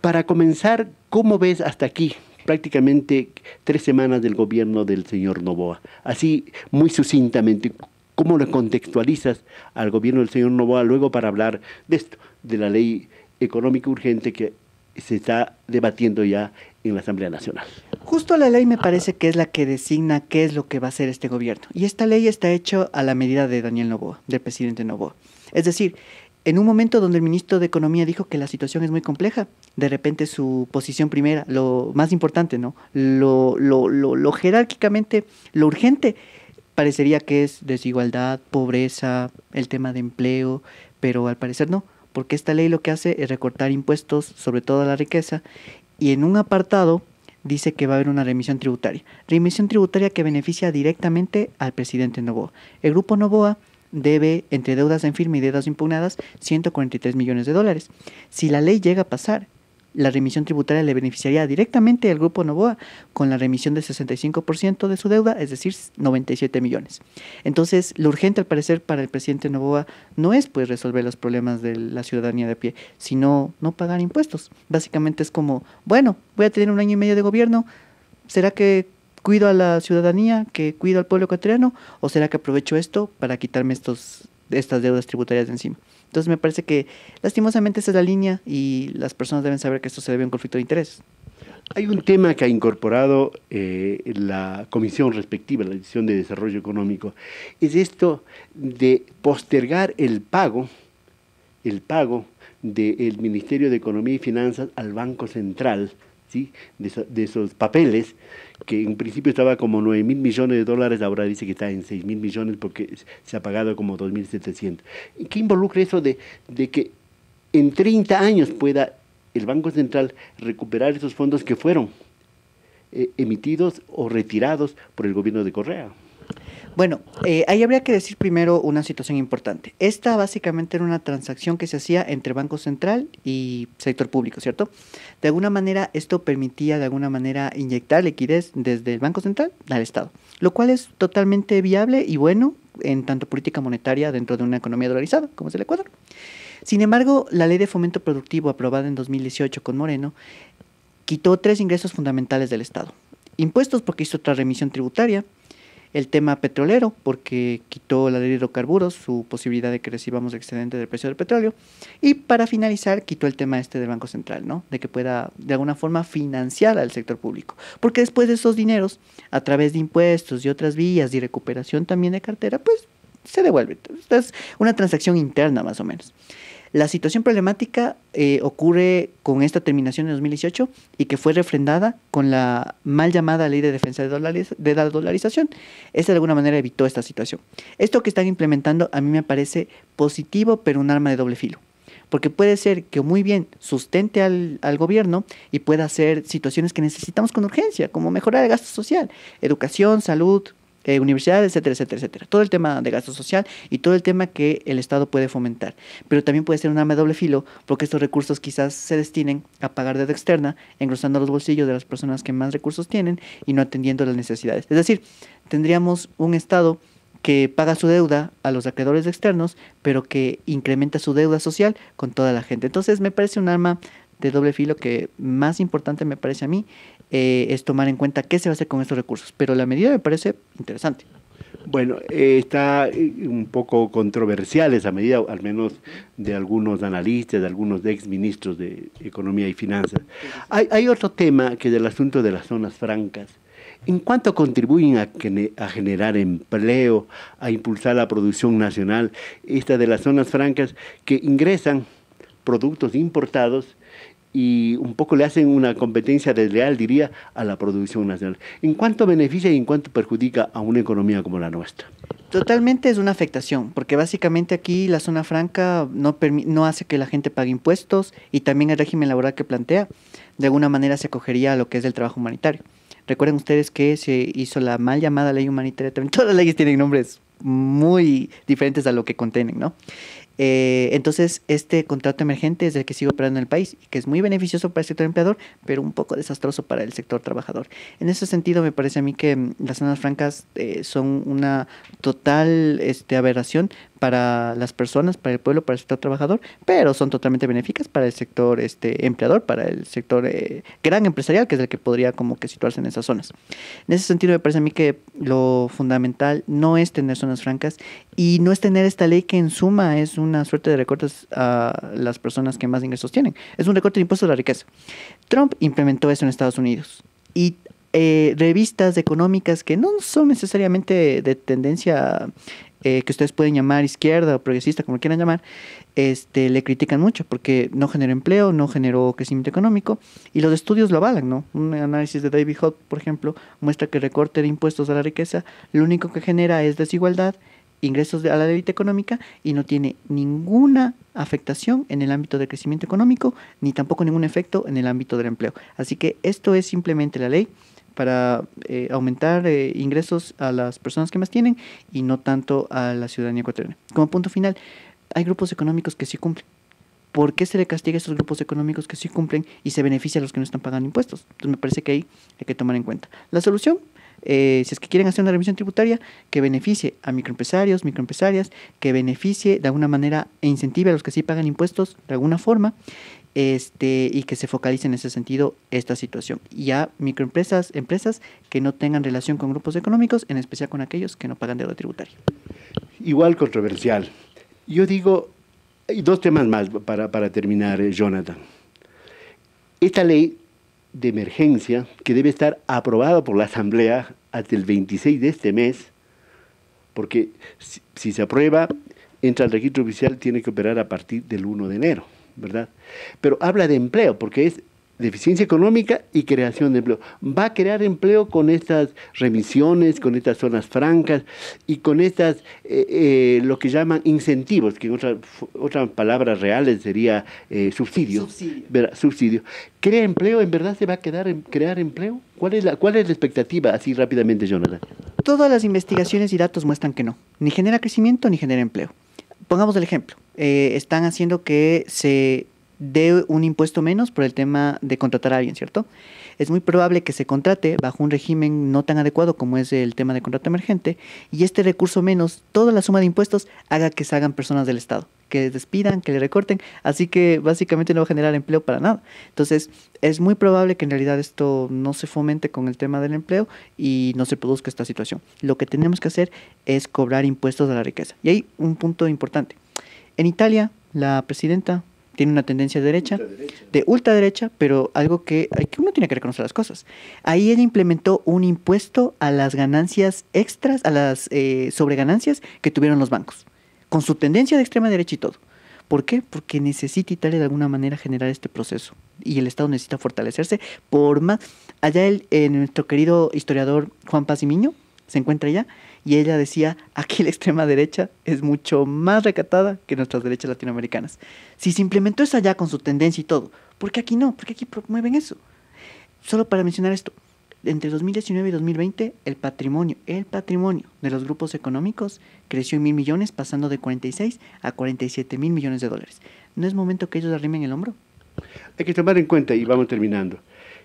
Para comenzar, ¿cómo ves hasta aquí prácticamente tres semanas del gobierno del señor Novoa. Así, muy sucintamente, ¿cómo lo contextualizas al gobierno del señor Novoa luego para hablar de esto, de la ley económica urgente que se está debatiendo ya en la Asamblea Nacional. Justo la ley me parece que es la que designa qué es lo que va a hacer este gobierno. Y esta ley está hecha a la medida de Daniel Novoa, del presidente Novoa. Es decir, en un momento donde el ministro de Economía dijo que la situación es muy compleja, de repente su posición primera, lo más importante, ¿no? Lo, lo, lo, lo jerárquicamente, lo urgente, parecería que es desigualdad, pobreza, el tema de empleo, pero al parecer no, porque esta ley lo que hace es recortar impuestos, sobre todo la riqueza, y en un apartado dice que va a haber una remisión tributaria. Remisión tributaria que beneficia directamente al presidente Novoa. El grupo Novoa debe, entre deudas en firme y deudas impugnadas, 143 millones de dólares. Si la ley llega a pasar, la remisión tributaria le beneficiaría directamente al grupo Novoa con la remisión del 65% de su deuda, es decir, 97 millones. Entonces, lo urgente al parecer para el presidente Novoa no es pues resolver los problemas de la ciudadanía de pie, sino no pagar impuestos. Básicamente es como, bueno, voy a tener un año y medio de gobierno, ¿será que cuido a la ciudadanía, que cuido al pueblo ecuatoriano o será que aprovecho esto para quitarme estos estas deudas tributarias de encima? Entonces me parece que lastimosamente esa es la línea y las personas deben saber que esto se debe a un conflicto de interés. Hay un tema que ha incorporado eh, la comisión respectiva, la Dirección de Desarrollo Económico, es esto de postergar el pago, el pago del Ministerio de Economía y Finanzas al Banco Central, ¿sí? de, de esos papeles que en principio estaba como 9 mil millones de dólares, ahora dice que está en 6 mil millones porque se ha pagado como 2.700. ¿Qué involucra eso de, de que en 30 años pueda el Banco Central recuperar esos fondos que fueron eh, emitidos o retirados por el gobierno de Correa? Bueno, eh, ahí habría que decir primero una situación importante. Esta básicamente era una transacción que se hacía entre Banco Central y sector público, ¿cierto? De alguna manera esto permitía de alguna manera inyectar liquidez desde el Banco Central al Estado, lo cual es totalmente viable y bueno en tanto política monetaria dentro de una economía dolarizada, como es el Ecuador. Sin embargo, la ley de fomento productivo aprobada en 2018 con Moreno quitó tres ingresos fundamentales del Estado. Impuestos porque hizo otra remisión tributaria, el tema petrolero, porque quitó la ley de hidrocarburos, su posibilidad de que recibamos excedente del precio del petróleo. Y para finalizar, quitó el tema este del Banco Central, ¿no? De que pueda de alguna forma financiar al sector público. Porque después de esos dineros, a través de impuestos y otras vías y recuperación también de cartera, pues se devuelve. es una transacción interna más o menos. La situación problemática eh, ocurre con esta terminación de 2018 y que fue refrendada con la mal llamada ley de defensa de, la dolarización. Esta de alguna manera evitó esta situación. Esto que están implementando a mí me parece positivo, pero un arma de doble filo porque puede ser que muy bien sustente al, al, gobierno y pueda hacer situaciones que necesitamos con urgencia, como mejorar el gasto social, educación, salud, eh, universidades, etcétera, etcétera, etcétera. Todo el tema de gasto social y todo el tema que el Estado puede fomentar. Pero también puede ser un arma de doble filo porque estos recursos quizás se destinen a pagar deuda externa, engrosando los bolsillos de las personas que más recursos tienen y no atendiendo las necesidades. Es decir, tendríamos un Estado que paga su deuda a los acreedores externos, pero que incrementa su deuda social con toda la gente. Entonces me parece un arma de doble filo que más importante me parece a mí eh, es tomar en cuenta qué se va a hacer con estos recursos. Pero la medida me parece interesante. Bueno, eh, está eh, un poco controversial esa medida, al menos de algunos analistas, de algunos ex ministros de Economía y Finanzas. Hay, hay otro tema que es el asunto de las zonas francas. ¿En cuánto contribuyen a, a, generar empleo, a impulsar la producción nacional, esta de las zonas francas que ingresan productos importados y un poco le hacen una competencia desleal, diría, a la producción nacional. ¿En cuánto beneficia y en cuánto perjudica a una economía como la nuestra? Totalmente es una afectación, porque básicamente aquí la zona franca no, hace que la gente pague impuestos y también el régimen laboral que plantea de alguna manera se acogería a lo que es el trabajo humanitario. Recuerden ustedes que se hizo la mal llamada ley humanitaria, también todas las leyes tienen nombres muy diferentes a lo que contienen, ¿no? Eh, entonces, este contrato emergente es el que sigue operando en el país y que es muy beneficioso para el sector empleador, pero un poco desastroso para el sector trabajador. En ese sentido, me parece a mí que mm, las zonas francas eh, son una total este, aberración para las personas, para el pueblo, para el sector trabajador, pero son totalmente benéficas para el sector este, empleador, para el sector eh, gran empresarial, que es el que podría como que situarse en esas zonas. En ese sentido, me parece a mí que lo fundamental no es tener zonas francas y no es tener esta ley que en suma es una suerte de recortes a las personas que más ingresos tienen. Es un recorte de impuestos a la riqueza. Trump implementó eso en Estados Unidos y eh, revistas económicas que no son necesariamente de tendencia eh, que ustedes pueden llamar izquierda o progresista, como quieran llamar, este, le critican mucho porque no generó empleo, no generó crecimiento económico y los estudios lo avalan, ¿no? Un análisis de David Holt, por ejemplo, muestra que el recorte de impuestos a la riqueza lo único que genera es desigualdad, ingresos a la élite económica y no tiene ninguna afectación en el ámbito del crecimiento económico ni tampoco ningún efecto en el ámbito del empleo. Así que esto es simplemente la ley para eh, aumentar eh, ingresos a las personas que más tienen y no tanto a la ciudadanía ecuatoriana. Como punto final, hay grupos económicos que sí cumplen. ¿Por qué se le castiga a esos grupos económicos que sí cumplen y se beneficia a los que no están pagando impuestos? Entonces me parece que ahí hay que tomar en cuenta. La solución, eh, si es que quieren hacer una revisión tributaria que beneficie a microempresarios, microempresarias, que beneficie de alguna manera e incentive a los que sí pagan impuestos de alguna forma este, y que se focalice en ese sentido esta situación. Y a microempresas, empresas que no tengan relación con grupos económicos, en especial con aquellos que no pagan deuda tributaria. Igual controversial. Yo digo, hay dos temas más para, para terminar, eh, Jonathan. Esta ley de emergencia, que debe estar aprobada por la Asamblea hasta el 26 de este mes, porque si, si se aprueba, entra al registro oficial, tiene que operar a partir del 1 de enero. ¿verdad? Pero habla de empleo, porque es deficiencia económica y creación de empleo. Va a crear empleo con estas remisiones, con estas zonas francas y con estas, eh, eh, lo que llaman incentivos, que en otras otra palabras reales sería eh, subsidio. Subsidio. subsidio. ¿Crea empleo? ¿En verdad se va a quedar en crear empleo? ¿Cuál es, la, ¿Cuál es la expectativa? Así rápidamente, Jonathan. Todas las investigaciones y datos muestran que no. Ni genera crecimiento ni genera empleo. Pongamos el ejemplo. están haciendo que se de un impuesto menos por el tema de contratar a alguien, ¿cierto? Es muy probable que se contrate bajo un régimen no tan adecuado como es el tema de contrato emergente y este recurso menos, toda la suma de impuestos, haga que se hagan personas del Estado, que despidan, que le recorten, así que básicamente no va a generar empleo para nada. Entonces, es muy probable que en realidad esto no se fomente con el tema del empleo y no se produzca esta situación. Lo que tenemos que hacer es cobrar impuestos a la riqueza. Y hay un punto importante. En Italia, la presidenta tiene una tendencia de derecha, de ultraderecha, pero algo que, que uno tiene que reconocer las cosas. Ahí ella implementó un impuesto a las ganancias extras, a las eh, sobreganancias que tuvieron los bancos, con su tendencia de extrema derecha y todo. ¿Por qué? Porque necesita Italia de alguna manera generar este proceso y el Estado necesita fortalecerse por más. Allá el, eh, nuestro querido historiador Juan Paz y Miño se encuentra allá y ella decía, aquí la extrema derecha es mucho más recatada que nuestras derechas latinoamericanas. Si se implementó eso allá con su tendencia y todo, ¿por qué aquí no? ¿Por qué aquí promueven eso? Solo para mencionar esto, entre 2019 y 2020 el patrimonio, el patrimonio de los grupos económicos creció en mil millones, pasando de 46 a 47 mil millones de dólares. ¿No es momento que ellos arrimen el hombro? Hay que tomar en cuenta, y vamos terminando,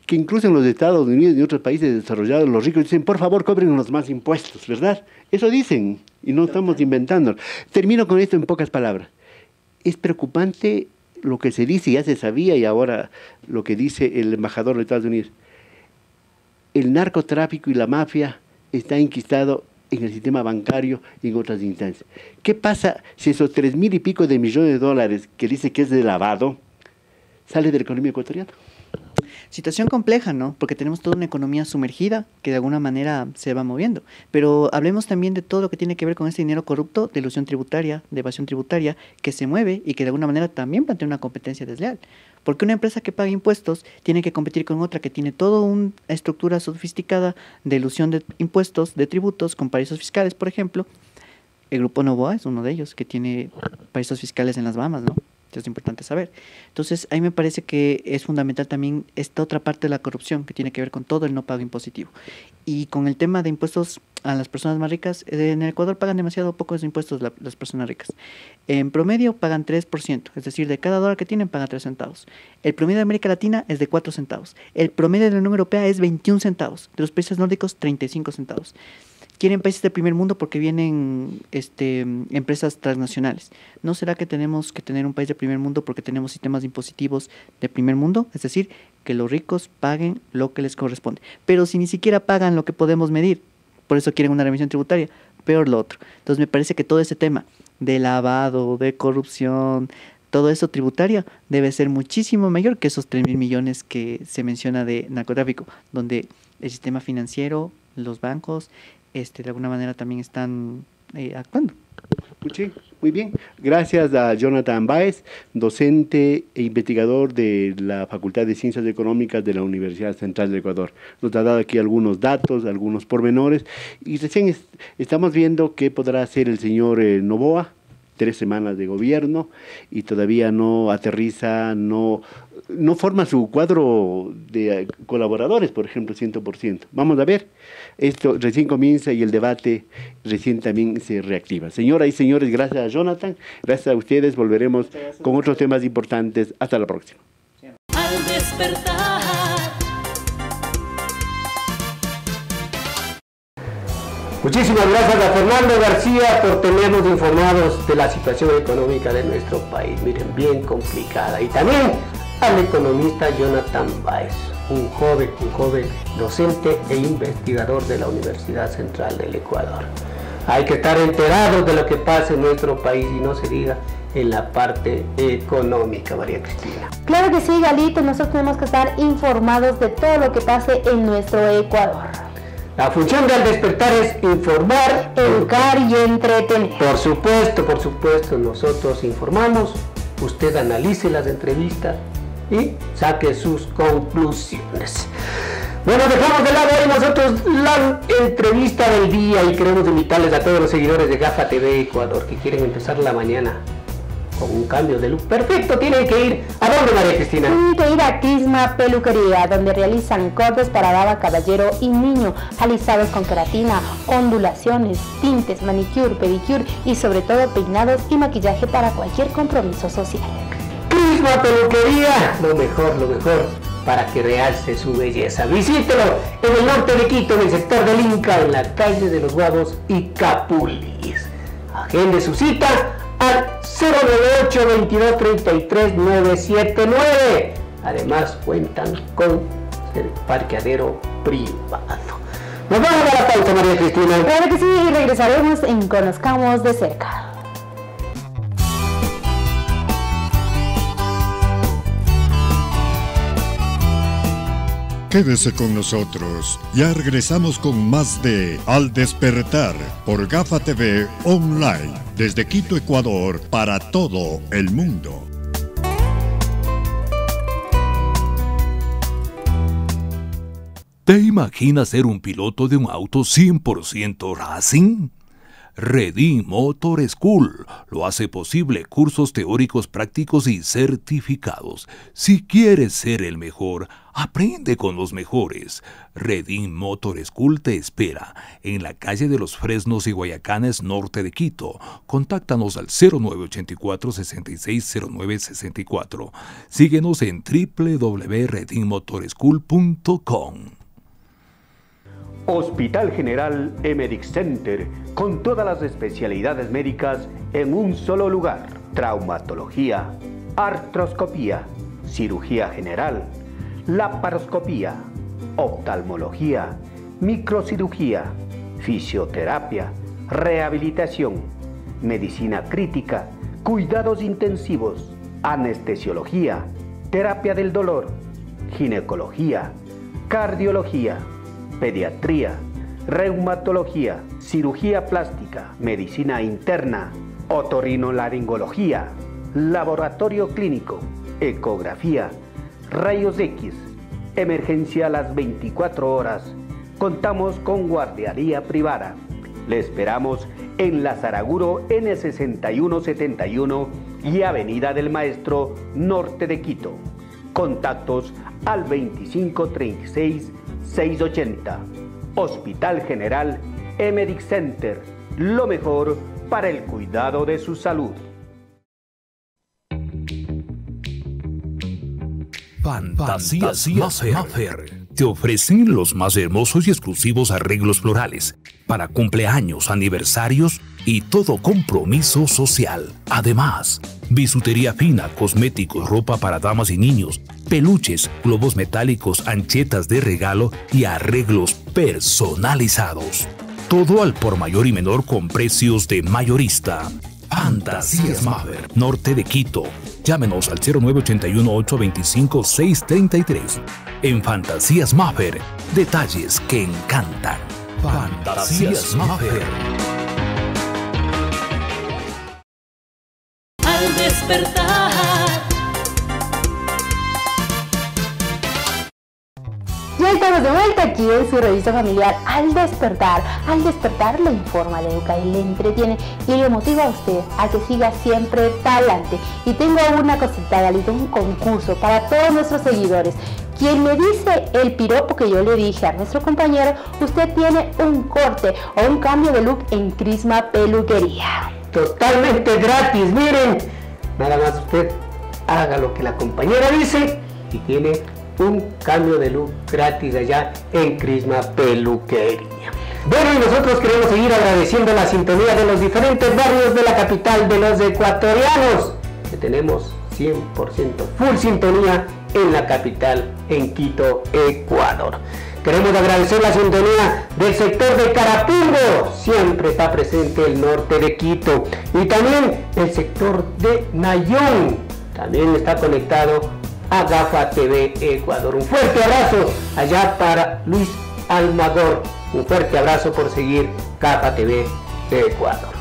que incluso en los Estados Unidos y otros países desarrollados, los ricos dicen, por favor, cobren los más impuestos, ¿verdad? Eso dicen, y no estamos inventando. Termino con esto en pocas palabras. Es preocupante lo que se dice, ya se sabía, y ahora lo que dice el embajador de Estados Unidos. El narcotráfico y la mafia está enquistado en el sistema bancario y en otras instancias. ¿Qué pasa si esos tres mil y pico de millones de dólares que dice que es de lavado sale de la economía ecuatoriana? Situación compleja, ¿no? Porque tenemos toda una economía sumergida que de alguna manera se va moviendo. Pero hablemos también de todo lo que tiene que ver con este dinero corrupto, de ilusión tributaria, de evasión tributaria, que se mueve y que de alguna manera también plantea una competencia desleal. Porque una empresa que paga impuestos tiene que competir con otra que tiene toda una estructura sofisticada de ilusión de impuestos, de tributos, con paraísos fiscales, por ejemplo. El grupo Novoa es uno de ellos, que tiene paraísos fiscales en las Bahamas, ¿no? Es importante saber. Entonces, ahí me parece que es fundamental también esta otra parte de la corrupción que tiene que ver con todo el no pago impositivo. Y con el tema de impuestos a las personas más ricas, eh, en el Ecuador pagan demasiado pocos impuestos las personas ricas. En promedio pagan 3%, es decir, de cada dólar que tienen pagan 3 centavos. El promedio de América Latina es de 4 centavos. El promedio de la Unión Europea es 21 centavos. De los países nórdicos, 35 centavos quieren países de primer mundo porque vienen este, empresas transnacionales. ¿No será que tenemos que tener un país de primer mundo porque tenemos sistemas impositivos de primer mundo? Es decir, que los ricos paguen lo que les corresponde. Pero si ni siquiera pagan lo que podemos medir, por eso quieren una remisión tributaria, peor lo otro. Entonces me parece que todo ese tema de lavado, de corrupción, todo eso tributario debe ser muchísimo mayor que esos 3 mil millones que se menciona de narcotráfico, donde el sistema financiero, los bancos este, de alguna manera también están eh, actuando. Sí, muy bien. Gracias a Jonathan Baez, docente e investigador de la Facultad de Ciencias Económicas de la Universidad Central del Ecuador. Nos ha dado aquí algunos datos, algunos pormenores, y recién estamos viendo qué podrá hacer el señor eh, Novoa, tres semanas de gobierno, y todavía no aterriza, no no forma su cuadro de colaboradores, por ejemplo, 100%. Vamos a ver, esto recién comienza y el debate recién también se reactiva. Señoras y señores, gracias a Jonathan, gracias a ustedes, volveremos con otros temas importantes. Hasta la próxima. Al despertar. Muchísimas gracias a Fernando García por tenernos informados de la situación económica de nuestro país. Miren, bien complicada. Y también al economista Jonathan Baez, un joven, un joven docente e investigador de la Universidad Central del Ecuador. Hay que estar enterados de lo que pasa en nuestro país y no se diga en la parte económica, María Cristina. Claro que sí, Galito, nosotros tenemos que estar informados de todo lo que pase en nuestro Ecuador. La función del despertar es informar, educar y entretener. Por supuesto, por supuesto, nosotros informamos, usted analice las entrevistas, y saque sus conclusiones. Bueno, dejamos de lado hoy nosotros la entrevista del día y queremos invitarles a todos los seguidores de GAFA TV Ecuador que quieren empezar la mañana con un cambio de look perfecto, tienen que ir a dónde María Cristina? Tienen que ir a Tisma Peluquería, donde realizan cortes para dama, caballero y niño, alisados con queratina, ondulaciones, tintes, manicure, pedicure y sobre todo peinados y maquillaje para cualquier compromiso social. Prisma Peluquería, lo mejor, lo mejor para que realce su belleza. Visítelo en el norte de Quito, en el sector del Inca, en la calle de los Guavos y Capulis. Agende su cita al 098 2233 979. Además cuentan con el parqueadero privado. Nos vamos a la pausa, María Cristina. Claro que sí, y regresaremos en Conozcamos de cerca. Quédese con nosotros. Ya regresamos con más de Al despertar por Gafa TV Online desde Quito, Ecuador, para todo el mundo. ¿Te imaginas ser un piloto de un auto 100% racing? Redim Motor School lo hace posible cursos teóricos prácticos y certificados. Si quieres ser el mejor, aprende con los mejores. Redim Motor School te espera en la calle de los Fresnos y Guayacanes norte de Quito. Contáctanos al 0984 660964. Síguenos en www.redimmotorschool.com. Hospital General Emedic Center, con todas las especialidades médicas en un solo lugar. Traumatología, artroscopía, cirugía general, laparoscopía, oftalmología, microcirugía, fisioterapia, rehabilitación, medicina crítica, cuidados intensivos, anestesiología, terapia del dolor, ginecología, cardiología pediatría, reumatología, cirugía plástica, medicina interna, otorrinolaringología, laboratorio clínico, ecografía, rayos X, emergencia a las 24 horas. Contamos con guardiaría privada. Le esperamos en La Zaraguro N6171 y Avenida del Maestro Norte de Quito. Contactos al 2536 680. Hospital General Emedic Center. Lo mejor para el cuidado de su salud. Fantasías Maffer te ofrecen los más hermosos y exclusivos arreglos florales para cumpleaños, aniversarios y todo compromiso social. Además, bisutería fina, cosméticos, ropa para damas y niños, peluches, globos metálicos, anchetas de regalo y arreglos personalizados. Todo al por mayor y menor con precios de mayorista. Fantasías Maver, norte de Quito. Llámenos al 0981-825-633. En Fantasías Maver, detalles que encantan. Fantasías Mafer. Despertar. Ya estamos de vuelta aquí en su revista familiar Al Despertar. Al Despertar le informa, le educa y le entretiene y le motiva a usted a que siga siempre adelante. Y tengo una cosita, Galito, un concurso para todos nuestros seguidores. Quien me dice el piropo que yo le dije a nuestro compañero, usted tiene un corte o un cambio de look en Crisma Peluquería. Totalmente gratis, miren. Nada más usted haga lo que la compañera dice y tiene un cambio de look gratis allá en Crisma Peluquería. Bueno, y nosotros queremos seguir agradeciendo la sintonía de los diferentes barrios de la capital de los ecuatorianos, que tenemos 100% full sintonía en la capital, en Quito, Ecuador. Queremos agradecer la sintonía del sector de Carapungo, siempre está presente el norte de Quito, y también el sector de Nayón, también está conectado a Gafa TV Ecuador. Un fuerte abrazo allá para Luis Almagor. Un fuerte abrazo por seguir Gafa TV Ecuador.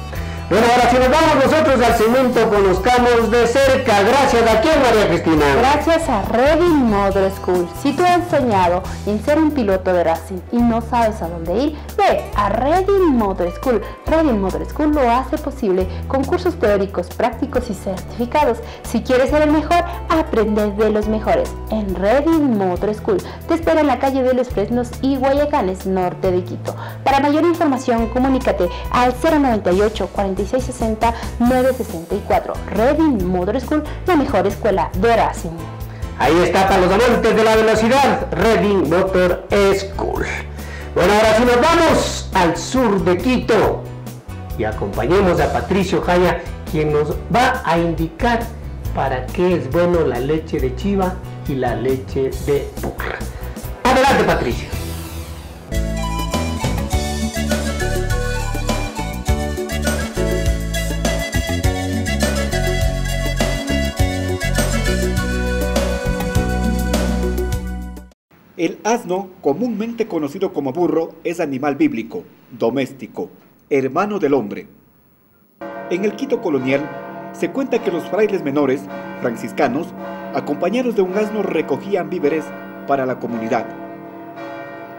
Bueno, ahora si nos vamos nosotros al cemento, conozcamos de cerca. Gracias a quién, María Cristina. Gracias a Reading Motor School. Si tú has soñado en ser un piloto de Racing y no sabes a dónde ir, ve a Reading Motor School. Reading Motor School lo hace posible con cursos teóricos, prácticos y certificados. Si quieres ser el mejor, aprende de los mejores. En Reading Motor School te espera en la calle de Los Fresnos y Guayacanes, norte de Quito. Para mayor información, comunícate al 098 4660 964. Reading Motor School, la mejor escuela de Racing. Ahí está para los amantes de la velocidad, Reading Motor School. Bueno, ahora sí nos vamos al sur de Quito y acompañemos a Patricio Jaya, quien nos va a indicar para qué es bueno la leche de chiva y la leche de burra. Adelante, Patricio. El asno, comúnmente conocido como burro, es animal bíblico, doméstico, hermano del hombre. En el Quito colonial, se cuenta que los frailes menores, franciscanos, acompañados de un asno recogían víveres para la comunidad.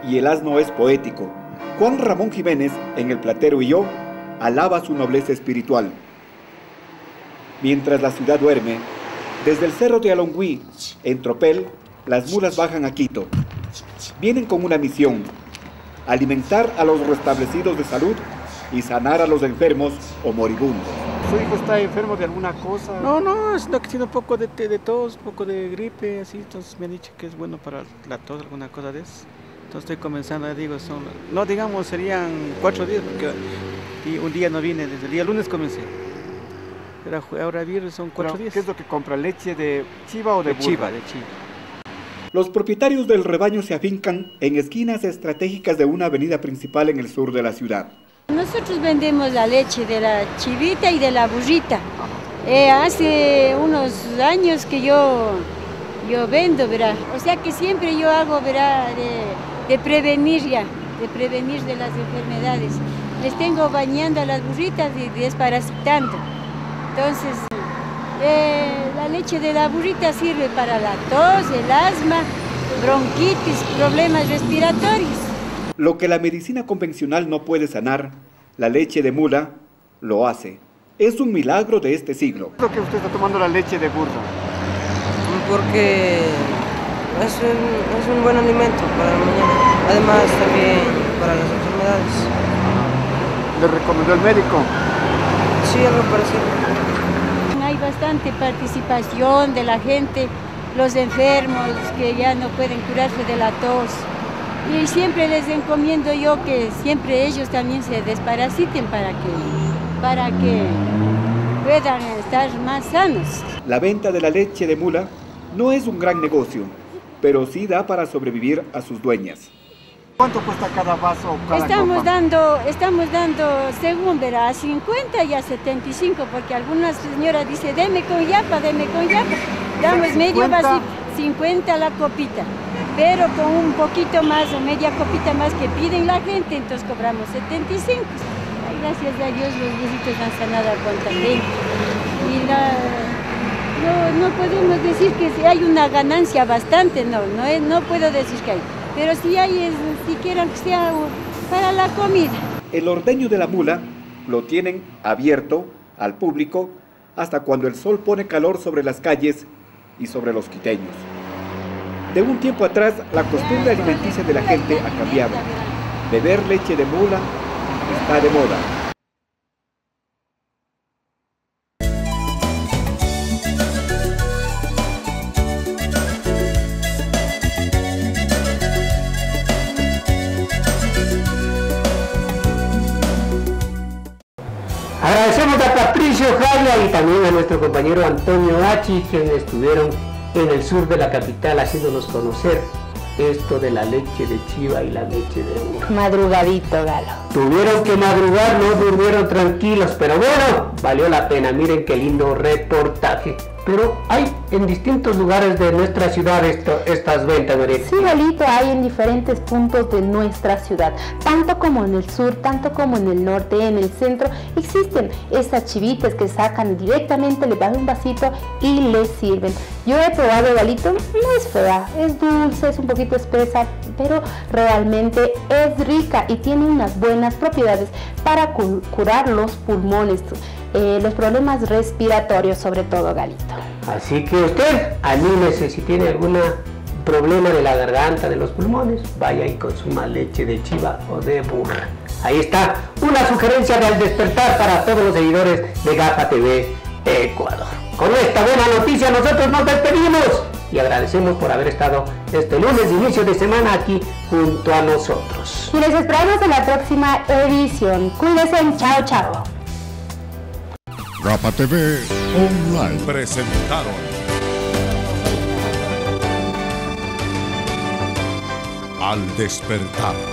Y el asno es poético. Juan Ramón Jiménez, en El Platero y yo, alaba su nobleza espiritual. Mientras la ciudad duerme, desde el cerro de Alongüí, en Tropel, las mulas bajan a Quito. Vienen con una misión, alimentar a los restablecidos de salud y sanar a los enfermos o moribundos. ¿Su hijo está enfermo de alguna cosa? No, no, es lo que tiene un poco de, de tos, un poco de gripe, así, entonces me han dicho que es bueno para la tos, alguna cosa de eso. Entonces estoy comenzando, digo, son, no digamos, serían cuatro días, porque y un día no vine, desde el día lunes comencé. Pero ahora viernes son cuatro Pero, días. ¿Qué es lo que compra? ¿Leche de chiva o de, De burra? chiva, de chiva. Los propietarios del rebaño se afincan en esquinas estratégicas de una avenida principal en el sur de la ciudad. Nosotros vendemos la leche de la chivita y de la burrita. Eh, hace unos años que yo, yo vendo, ¿verdad? O sea que siempre yo hago, ¿verdad? De, de prevenir ya, de prevenir de las enfermedades. Les tengo bañando a las burritas y desparasitando. Entonces, eh, la leche de la burrita sirve para la tos, el asma, bronquitis, problemas respiratorios. Lo que la medicina convencional no puede sanar, la leche de mula lo hace. Es un milagro de este siglo. ¿Por qué usted está tomando la leche de burro? porque es un, es un buen alimento para la mañana. Además también para las enfermedades. ¿Le recomendó el médico? Sí, algo parecido. Participación de la gente, los enfermos que ya no pueden curarse de la tos. Y siempre les encomiendo yo que siempre ellos también se desparasiten para que, para que puedan estar más sanos. La venta de la leche de mula no es un gran negocio, pero sí da para sobrevivir a sus dueñas. ¿Cuánto cuesta cada vaso cada Estamos copa? dando, estamos dando, según verá, a 50 y a 75, porque algunas señoras dicen, deme con yapa, deme con yapa. Damos medio 50. vasito, 50 la copita, pero con un poquito más o media copita más que piden la gente, entonces cobramos 75. Ay, gracias a Dios los viejitos han sanado con talento. y la, no, no, podemos decir que si hay una ganancia bastante, no, no, no puedo decir que hay, pero si hay es siquiera que sea para la comida. El ordeño de la mula lo tienen abierto al público hasta cuando el sol pone calor sobre las calles y sobre los quiteños. De un tiempo atrás, la costumbre alimenticia de la gente ha cambiado. Beber leche de mula está de moda. Jaya y también a nuestro compañero Antonio Hachi, quienes estuvieron en el sur de la capital haciéndonos conocer esto de la leche de chiva y la leche de uva. Madrugadito, Galo. Tuvieron que madrugar, no durmieron tranquilos, pero bueno, valió la pena. Miren qué lindo reportaje. Pero hay en distintos lugares de nuestra ciudad estas ventas, María. Sí, Galito, hay en diferentes puntos de nuestra ciudad, tanto como en el sur, tanto como en el norte, en el centro, existen estas chivitas que sacan directamente, le dan un vasito y les sirven. Yo he probado Galito, no es fea, es dulce, es un poquito espesa, pero realmente es rica y tiene unas buenas propiedades para curar los pulmones. Eh, los problemas respiratorios sobre todo, Galito. Así que usted, anímese si tiene algún problema de la garganta, de los pulmones, vaya y consuma leche de chiva o de burra. Ahí está una sugerencia del despertar para todos los seguidores de GAPA TV Ecuador. Con esta buena noticia nosotros nos despedimos y agradecemos por haber estado este lunes inicio de semana aquí junto a nosotros. Y les esperamos en la próxima edición. Cuídense, chao, chao. Rapa TV Online. Presentaron. Al despertar.